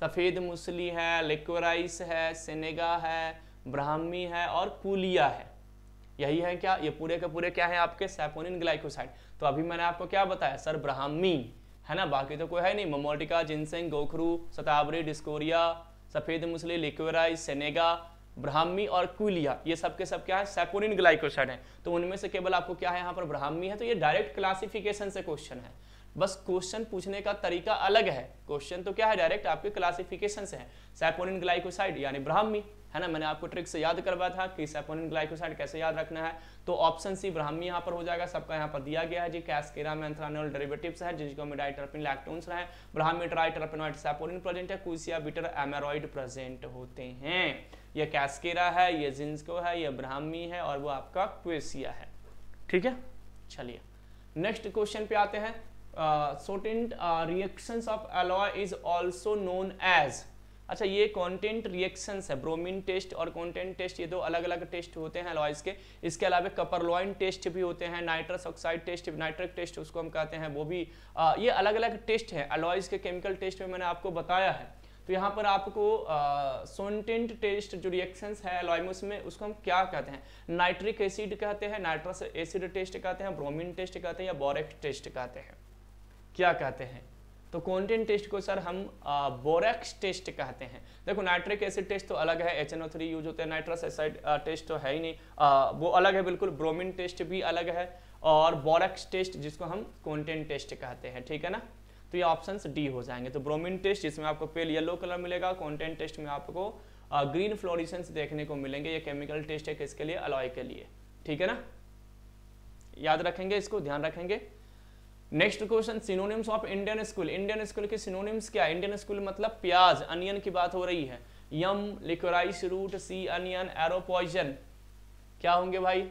सफ़ेद मुसली है लिक्वराइस है, सेनेगा है, ब्राह्मी है और कुलिया है। यही है क्या? ये पूरे के पूरे क्या है आपके? सैपोनिन ग्लाइकोसाइड तो अभी मैंने आपको क्या बताया? सर, ब्राह्मी। है ना? बाकी तो कोई है नहीं। Momordica ginseng, gokhru shatavari dioscorea, safed musli liquorice senega, brahmi और कुलिया ये सब के सब क्या है? सैपोनिन ग्लाइकोसाइड है। तो उनमें से केवल आपको क्या है यहाँ पर? ब्राह्मी है। तो ये डायरेक्ट क्लासिफिकेशन से क्वेश्चन है। बस क्वेश्चन पूछने का तरीका अलग है। क्वेश्चन तो क्या है? डायरेक्ट आपके क्लासिफिकेशन से है। सैपोनिन ग्लाइकोसाइड यानी ब्राह्मी, है ना? मैंने आपको ट्रिक से याद करवाया था कि सैपोनिन ग्लाइकोसाइड कैसे याद रखना है। तो ऑप्शन सी ब्राह्मी यहाँ पर हो जाएगा, सबका यहाँ पर दिया गया है जी। कैसकेरा में एंथ्रानोल डेरिवेटिव्स है, जिसको में डाइटरपिन लैक्टोन्स रहे ब्राह्मी ट्राइटरपिनोइड सैपोनिन प्रेजेंट है कुसिया बिटर एमेरॉइड प्रेजेंट होते हैं। ये कैस्केरा है, ये जिंस्को है, ये ब्राह्मी है, और वो आपका क्वेसिया है। ठीक है? चलिए नेक्स्ट क्वेश्चन पे आते हैं। सोटेंट reactions of aloe is also known as अच्छा ये कंटेंट रिएक्शंस है ब्रोमीन टेस्ट और कंटेंट टेस्ट ये दो अलग अलग टेस्ट होते हैं अलॉयज के। इसके अलावा कपरलॉइन टेस्ट भी होते हैं nitrous oxide test nitric test उसको हम कहते हैं वो भी आ, ये अलग अलग टेस्ट है अलॉयज के केमिकल टेस्ट में मैंने आपको बताया है। तो यहाँ पर आपको सोनटेंट टेस्ट जो रिएक्शंस है अलॉयमस में उसको हम क्या कहते हैं? नाइट्रिक एसिड कहते हैं नाइट्रस एसिड टेस्ट कहते हैं ब्रोमिन टेस्ट कहते हैं या बोरेक्स टेस्ट कहते हैं। क्या कहते हैं? तो कॉन्टेंट टेस्ट को सर हम बोरेक्स टेस्ट कहते हैं। देखो नाइट्रिक एसिड टेस्ट तो अलग है एच यूज़ होता है नाइट्रस एसिड टेस्ट तो है ही नहीं। आ, वो अलग है बिल्कुल ब्रोमिन टेस्ट भी अलग है और बोरेक्स टेस्ट जिसको हम कॉन्टेंट टेस्ट कहते हैं ठीक है ना? तो ये ऑप्शन डी हो जाएँगे। तो ब्रोमिन टेस्ट जिसमें आपको पेल येलो कलर मिलेगा कॉन्टेंट टेस्ट में आपको ग्रीन फ्लोरिसेंस देखने को मिलेंगे। ये केमिकल टेस्ट है किसके लिए? अलॉय के लिए ठीक है ना? याद रखेंगे इसको ध्यान रखेंगे। Next question synonyms of Indian squill Indian squill के सिनोनिम्स क्या इंडियन स्कूल मतलब प्याज अनियन की बात हो रही है। Yam liquorice root sea onion arrow poison क्या होंगे भाई?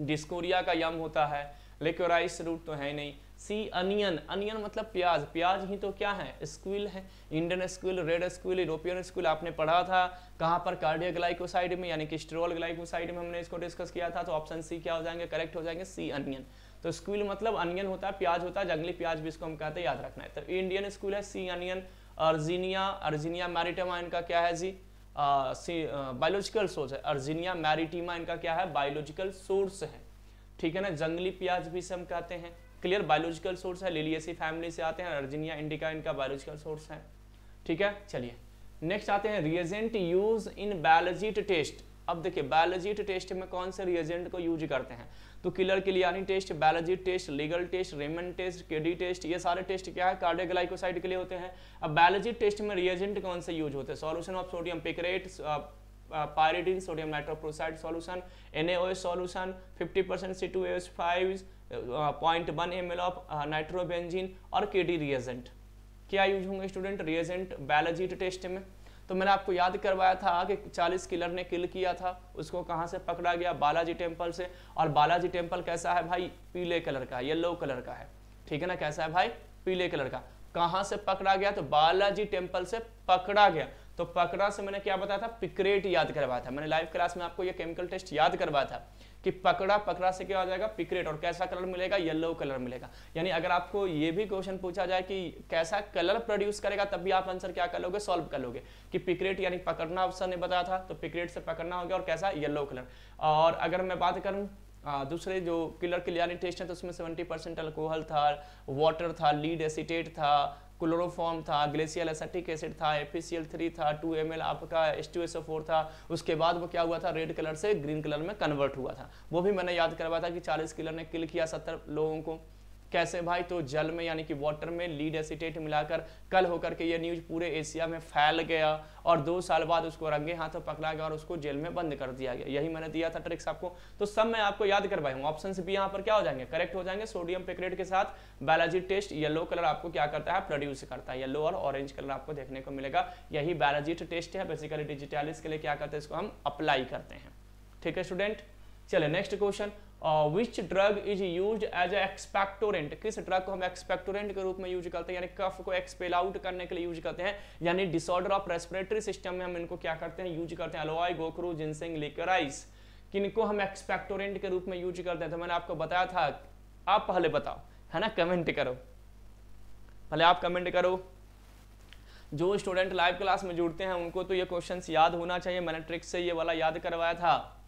डिस्कोरिया का यम होता है। लिकोराइस रूट तो है नहीं। सी अनियन अनियन मतलब प्याज। प्याज ही तो क्या है? स्क्विल है। Indian squill red squill European squill आपने पढ़ा था। कहाँ पर? कार्डियो ग्लाइकोसाइड में, यानी कि स्ट्रोल ग्लाइकोसाइड में हमने इसको डिस्कस किया था तो ऑप्शन सी क्या हो जाएँगे? करेक्ट हो जाएँगे सी अनियन तो स्क्विल मतलब अनियन होता है, प्याज होता है, जंगली प्याज भी इसको हम कहते हैं, याद रखना है। तो इंडियन स्कूल है सी अनियन अर्जीनिया अर्जीनिया मैरिटमा इनका क्या है जी? बायोलॉजिकल सोर्स है। अर्जीनिया मैरिटिमा इनका क्या है? बायोलॉजिकल सोर्स है। ठीक है ना? जंगली प्याज भी से हम कहते हैं। क्लियर बायोलॉजिकल सोर्स है। लिलियसी फैमिली से आते हैं। अर्जीनिया इंडिका इनका बायोलॉजिकल सोर्स है। ठीक है? चलिए। नेक्स्ट आते हैं। Reagent use in Baljet test अब देखिए बायोलॉजी टेस्ट में कौन से रिएजेंट को यूज़ करते हैं? तो Keller Kiliani test Baljet test legal test Raymond test Kedde test ये सारे टेस्ट क्या है? कार्डियोग्लाइकोसाइड के लिए होते हैं। अब बायोलॉजी टेस्ट में रिएजेंट कौन से यूज़ होते हैं? Solution of sodium picrate pyridine sodium nitroprusside solution NaOH solution 50% percent C two S of nitrobenzene और के रिएजेंट क्या यूज़ होंगे स्टूडेंट रिएजेंट बायोलॉजी टेस्ट में। तो मैंने आपको याद करवाया था कि 40 किलर ने किल किया था, उसको कहाँ से पकड़ा गया? बालाजी टेंपल से। और बालाजी टेंपल कैसा है भाई? पीले कलर का, येलो कलर का है। ठीक है ना? कैसा है भाई? पीले कलर का। कहाँ से पकड़ा गया? तो बालाजी टेंपल से पकड़ा गया। तो पकड़ा से मैंने क्या बताया था? पिक्रेट याद करवाया था। मैंने लाइव क्लास में आपको ये केमिकल टेस्ट याद करवाया था। कि पकड़ा पकड़ा से क्या हो जाएगा? पिक्रेट और कैसा कलर मिलेगा? येलो कलर मिलेगा। यानी अगर आपको ये भी क्वेश्चन पूछा जाए कि कैसा कलर प्रोड्यूस करेगा, तब भी आप आंसर क्या कर लोगे सॉल्व कर लोगे कि पिक्रेट यानी पकड़ना अवसर ने बताया था तो पिक्रेट से पकड़ना हो गया, और कैसा? येलो कलर और अगर मैं बात करूँ दूसरे जो किलर क्लियरिटी टेस्ट है तो उसमें 70 परसेंट अल्कोहल था वाटर था लीड एसिटेट था क्लोरोफॉर्म था ग्लेशियल एसेटिक एसिड था एफिसियल थ्री था टू एमएल आपका एस टू एस फोर था, उसके बाद वो क्या हुआ था रेड कलर से ग्रीन कलर में कन्वर्ट हुआ था। वो भी मैंने याद करवाया था कि चालीस किलर ने किल किया, सत्तर लोगों को। कैसे भाई? तो जल में, यानी कि वाटर में लीड एसिटेट मिलाकर कल होकर के ये न्यूज़ पूरे एशिया में फैल गया और दो साल बाद उसको रंगे हाथों पकड़ा गया और उसको जेल में बंद कर दिया गया। यही मैंने दिया था ट्रिक्स आपको। तो सब मैं आपको याद करवाई हूँ। ऑप्शन भी यहाँ पर क्या हो जाएँगे? करेक्ट हो जाएँगे सोडियम पिक्रेट के साथ। बायोलॉजी टेस्ट येलो कलर आपको क्या करता है? प्रोड्यूस करता है। येलो और ऑरेंज कलर आपको देखने को मिलेगा। यही बायोलॉजी टेस्ट है। बेसिकली डिजिटलिस के लिए क्या करते हैं? इसको हम अप्लाई करते हैं। ठीक है स्टूडेंट चले next question which drug is use as expectorant किस ड्रग को हम एक्सपेक्टोरेंट के रूप में यूज़ करते हैं? यानी कफ को एक्सपेल आउट करने के लिए यूज़ करते हैं। यानी डिसऑर्डर ऑफ़ रेस्पिरेटरी सिस्टम में हम इनको क्या करते हैं? यूज़ करते हैं। अलोआई गोक्रू जिनसिंग लिकराइस किनको हम एक्सपेक्टोरेंट के रूप में यूज़ करते हैं? तो मैंने आपको बताया था। आप पहले बताओ, है ना? कमेंट करो। पहले आप कमेंट करो। जो स्टूडेंट लाइव क्लास में जुड़ते हैं, उनको तो ये क्वेश्चंस याद होना चाहिए। मैंने ट्रिक से ये वाला याद करवाया था।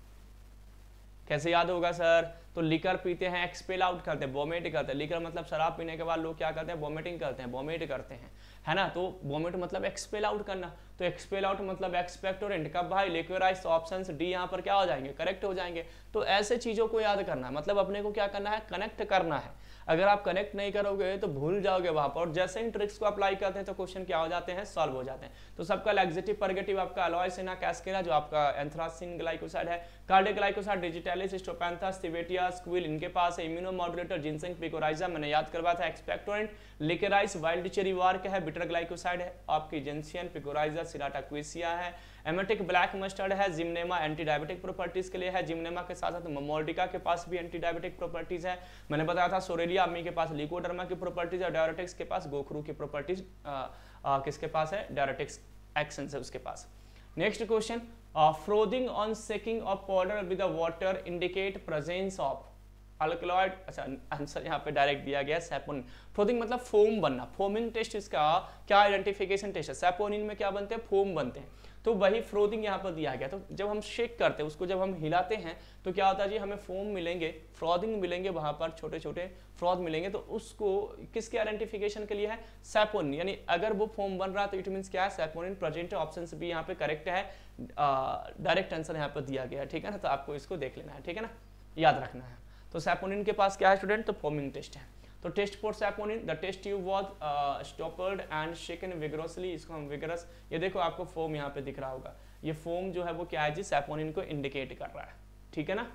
कैसे याद होगा, सर? तो लिकर पीते हैं एक्सपेल आउट करते हैं वोमिट करते हैं। लिकर मतलब शराब पीने के बाद लोग क्या करते हैं? वोमिटिंग करते हैं वोमिट करते हैं। है ना? तो वोमिट मतलब एक्सपेल आउट करना। तो एक्सपेल आउट मतलब एक्सपेक्टोरेंट कब भाई? लिक्वराइज ऑप्शन डी यहाँ पर क्या हो जाएँगे? करेक्ट हो जाएँगे। तो ऐसे चीज़ों को याद करना है। मतलब अपने को क्या करना है? कनेक्ट करना है। अगर आप कनेक्ट नहीं करोगे तो भूल जाओगे वहाँ पर। और जैसे इन ट्रिक्स को अप्लाई करते हैं तो क्वेश्चन क्या हो जाते हैं? सॉल्व हो जाते हैं। तो सबका लैक्सिटिव परगेटिव आपका अलॉयसिना कैस्केरा जो आपका एंथ्रासिन ग्लाइकोसाइड है cardioglycoside digitalis strophanthus thevetia squill इनके पास है इम्यूनोमॉड्यूलेटर जिनसिंग पिकोराइजा मैंने याद करवाया था एक्सपेक्टोरेंट लिकेराइस वाइल्ड चेरी वार का है बिटर ग्लाइकोसाइड है, आपकी जेंसियन पिकोराइजा सिराटा क्विसिया है एमेटिक ब्लैक मस्टर्ड है जिमनेमा एंटी डायबिटिक प्रॉपर्टीज़ के लिए है जिमनेमा के साथ साथ मोमोल्टिका के पास भी एंटी डायबिटिक प्रॉपर्टीज़ है। मैंने बताया था सोरेलिया अम्मी के पास लिकोडर्मा की प्रॉपर्टीज़ है डायरेटिक्स के पास गोखरू की प्रॉपर्टीज़ किसके पास है? डायरेटिक्स एक्शन है उसके पास। Next question frothing on shaking of powder with water indicate presence of alkaloid अच्छा आंसर यहाँ पे डायरेक्ट दिया गया सैपोनिन फ्रोदिंग मतलब फोम बनना। फोमिंग टेस्ट इसका क्या आइडेंटिफिकेशन टेस्ट है? सैपोनिन में क्या बनते हैं? फोम बनते हैं। तो वही फ्रोदिंग यहाँ पर दिया गया। तो जब हम शेक करते हैं, उसको जब हम हिलाते हैं तो क्या होता है जी, हमें फोम मिलेंगे फ्रॉदिंग मिलेंगे वहाँ पर छोटे छोटे फ्रॉद मिलेंगे। तो उसको किसके आइडेंटिफिकेशन के लिए है? सैपोनिन यानी अगर वो फोम बन रहा है तो इट मीन क्या है? सैपोनिन प्रेजेंट ऑप्शन भी यहाँ पे करेक्ट है। डायरेक्ट आंसर यहाँ पर दिया गया है, ठीक है ना? तो आपको इसको देख लेना है, ठीक है ना? याद रखना है। तो सैपोनिन के पास क्या है स्टूडेंट तो फॉर्मिंग टेस्ट है। तो test for saponin the test tube was stoppered and shaken vigorously, इसको हम विग्रस, ये देखो आपको फोम यहाँ पे दिख रहा होगा। ये फोम जो है वो क्या है जी? सैपोनिन को इंडिकेट कर रहा है। ठीक है ना?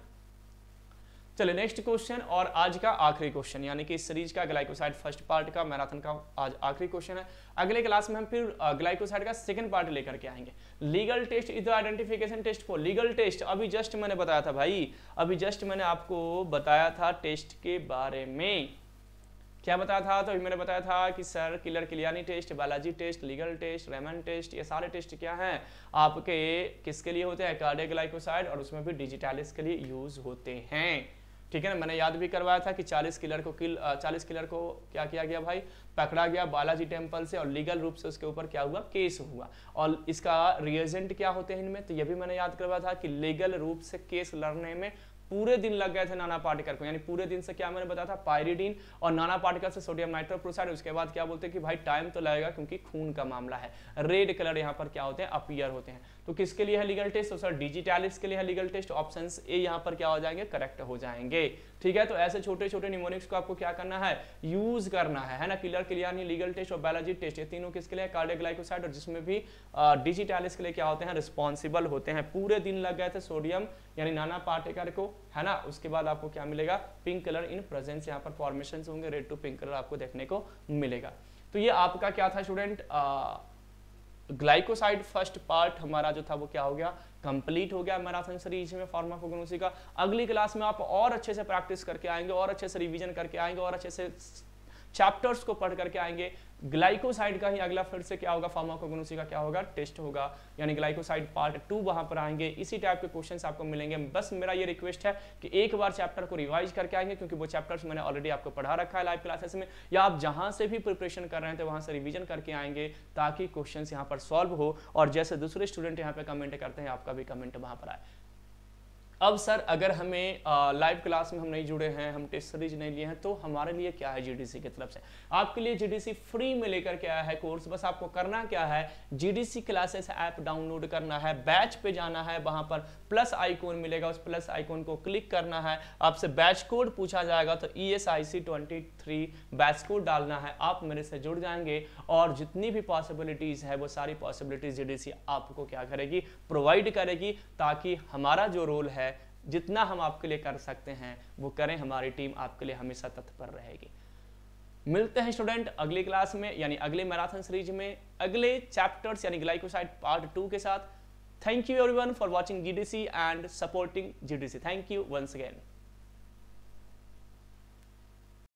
चलिए, नेक्स्ट क्वेश्चन और आज का आखिरी क्वेश्चन, यानी कि इस सीरीज़ का ग्लाइकोसाइड फ़र्स्ट पार्ट का, मैराथन का आज आखिरी क्वेश्चन है। अगले क्लास में हम फिर ग्लाइकोसाइड का सेकंड पार्ट लेकर के आएँगे। Legal test is identification test for legal test. अभी जस्ट मैंने बताया था भाई, अभी जस्ट मैंने आपको बताया था टेस्ट के बारे में। क्या बताया था? तो अभी मैंने बताया था कि sir Keller Kiliani test, Baljet test, Legal test, Raymond test, ये सारे टेस्ट क्या हैं? आपके किसके लिए होते हैं? कार्डियोग्लाइकोसाइड और उसमें भी डिजिटलिस के लिए यूज़ होते हैं। ठीक है ना? मैंने याद भी करवाया था कि 40 किलर को किल 40 किलर को क्या किया गया भाई? पकड़ा गया बालाजी टेंपल से और लीगल रूप से उसके ऊपर क्या हुआ? केस हुआ। और इसका रिएजेंट क्या होते हैं इनमें? तो ये भी मैंने याद करवाया था कि लीगल रूप से केस लड़ने में पूरे दिन लग गए थे नाना पार्टिकल को। यानी पूरे दिन से क्या मैंने बताया था? पायरिडीन और नाना पार्टिकल से सोडियम नाइट्रोप्रोसाइड उसके बाद क्या बोलते हैं कि भाई टाइम तो लगेगा क्योंकि खून का मामला है। रेड कलर यहाँ पर क्या होते हैं? अपियर होते हैं। तो किसके लिए है लीगल टेस्ट तो सर डिजिटलिस के लिए है लीगल टेस्ट ऑप्शन ए यहाँ पर क्या हो जाएँगे? करेक्ट हो जाएँगे। ठीक है? तो ऐसे छोटे छोटे निमोनिक्स को आपको क्या करना है? यूज़ करना है। है ना? क्लियर क्लियर नहीं लीगल टेस्ट और बायोलॉजी टेस्ट ये तीनों किसके लिए? कार्डियोग्लाइकोसाइड और जिसमें भी डिजिटलिस के लिए क्या होते हैं? रिस्पॉन्सिबल होते हैं। पूरे दिन लग गए थे सोडियम, यानी नाना पार्टिकल को। है ना? उसके बाद आपको क्या मिलेगा? पिंक कलर इन प्रेजेंस यहाँ पर फॉर्मेशन होंगे रेड टू पिंक कलर आपको देखने को मिलेगा। तो ये आपका क्या था स्टूडेंट ग्लाइकोसाइड फ़र्स्ट पार्ट हमारा जो था वो क्या हो गया? कंप्लीट हो गया मैराथन सीरीज़ में फार्माकोग्नोसी का। अगली क्लास में आप और अच्छे से प्रैक्टिस करके आएँगे, और अच्छे से रिवीजन करके आएँगे, और अच्छे से चैप्टर्स को पढ़ करके आएँगे। ग्लाइकोसाइड का ही अगला फिर से क्या होगा? फार्माकोग्नोसी का क्या होगा? टेस्ट होगा। यानी ग्लाइकोसाइड पार्ट टू वहाँ पर आएँगे। इसी टाइप के क्वेश्चंस आपको मिलेंगे। बस मेरा ये रिक्वेस्ट है कि एक बार चैप्टर को रिवाइज करके आएँगे, क्योंकि वो चैप्टर्स मैंने ऑलरेडी आपको पढ़ा रखा है लाइव क्लासेस में। या आप जहाँ से भी प्रिपरेशन कर रहे हैं वहाँ से रिविजन करके आएँगे, ताकि क्वेश्चन यहाँ पर सॉल्व हो। और जैसे दूसरे स्टूडेंट यहाँ पे कमेंट करते हैं, आपका भी कमेंट वहाँ पर आए। अब सर, अगर हमें लाइव क्लास में हम नहीं जुड़े हैं, हम टेस्ट सीरीज़ नहीं लिए हैं तो हमारे लिए क्या है जीडीसी की तरफ़ से? आपके लिए जीडीसी फ्री में लेकर के आया है कोर्स बस आपको करना क्या है? जीडीसी क्लासेस ऐप डाउनलोड करना है बैच पे जाना है, वहाँ पर प्लस आइकॉन मिलेगा, उस प्लस आइकॉन को क्लिक करना है, आपसे बैच कोड पूछा जाएगा तो E S I C twenty three batch code डालना है, आप मेरे से जुड़ जाएँगे, और जितनी भी पॉसिबिलिटीज है, वो सारी पॉसिबिलिटीज जीडीसी आपको क्या करेगी? प्रोवाइड करेगी, ताकि हमारा जो रोल है जितना हम आपके लिए कर सकते हैं, वो करें। हमारी टीम आपके लिए हमेशा तत्पर रहेगी। मिलते हैं स्टूडेंट अगली क्लास में, यानी अगले मैराथन सीरीज़ में, अगले चैप्टर्स, यानी ग्लाइकोसाइड पार्ट टू के साथ। Thank you everyone for watching GDC and supporting GDC thank you once again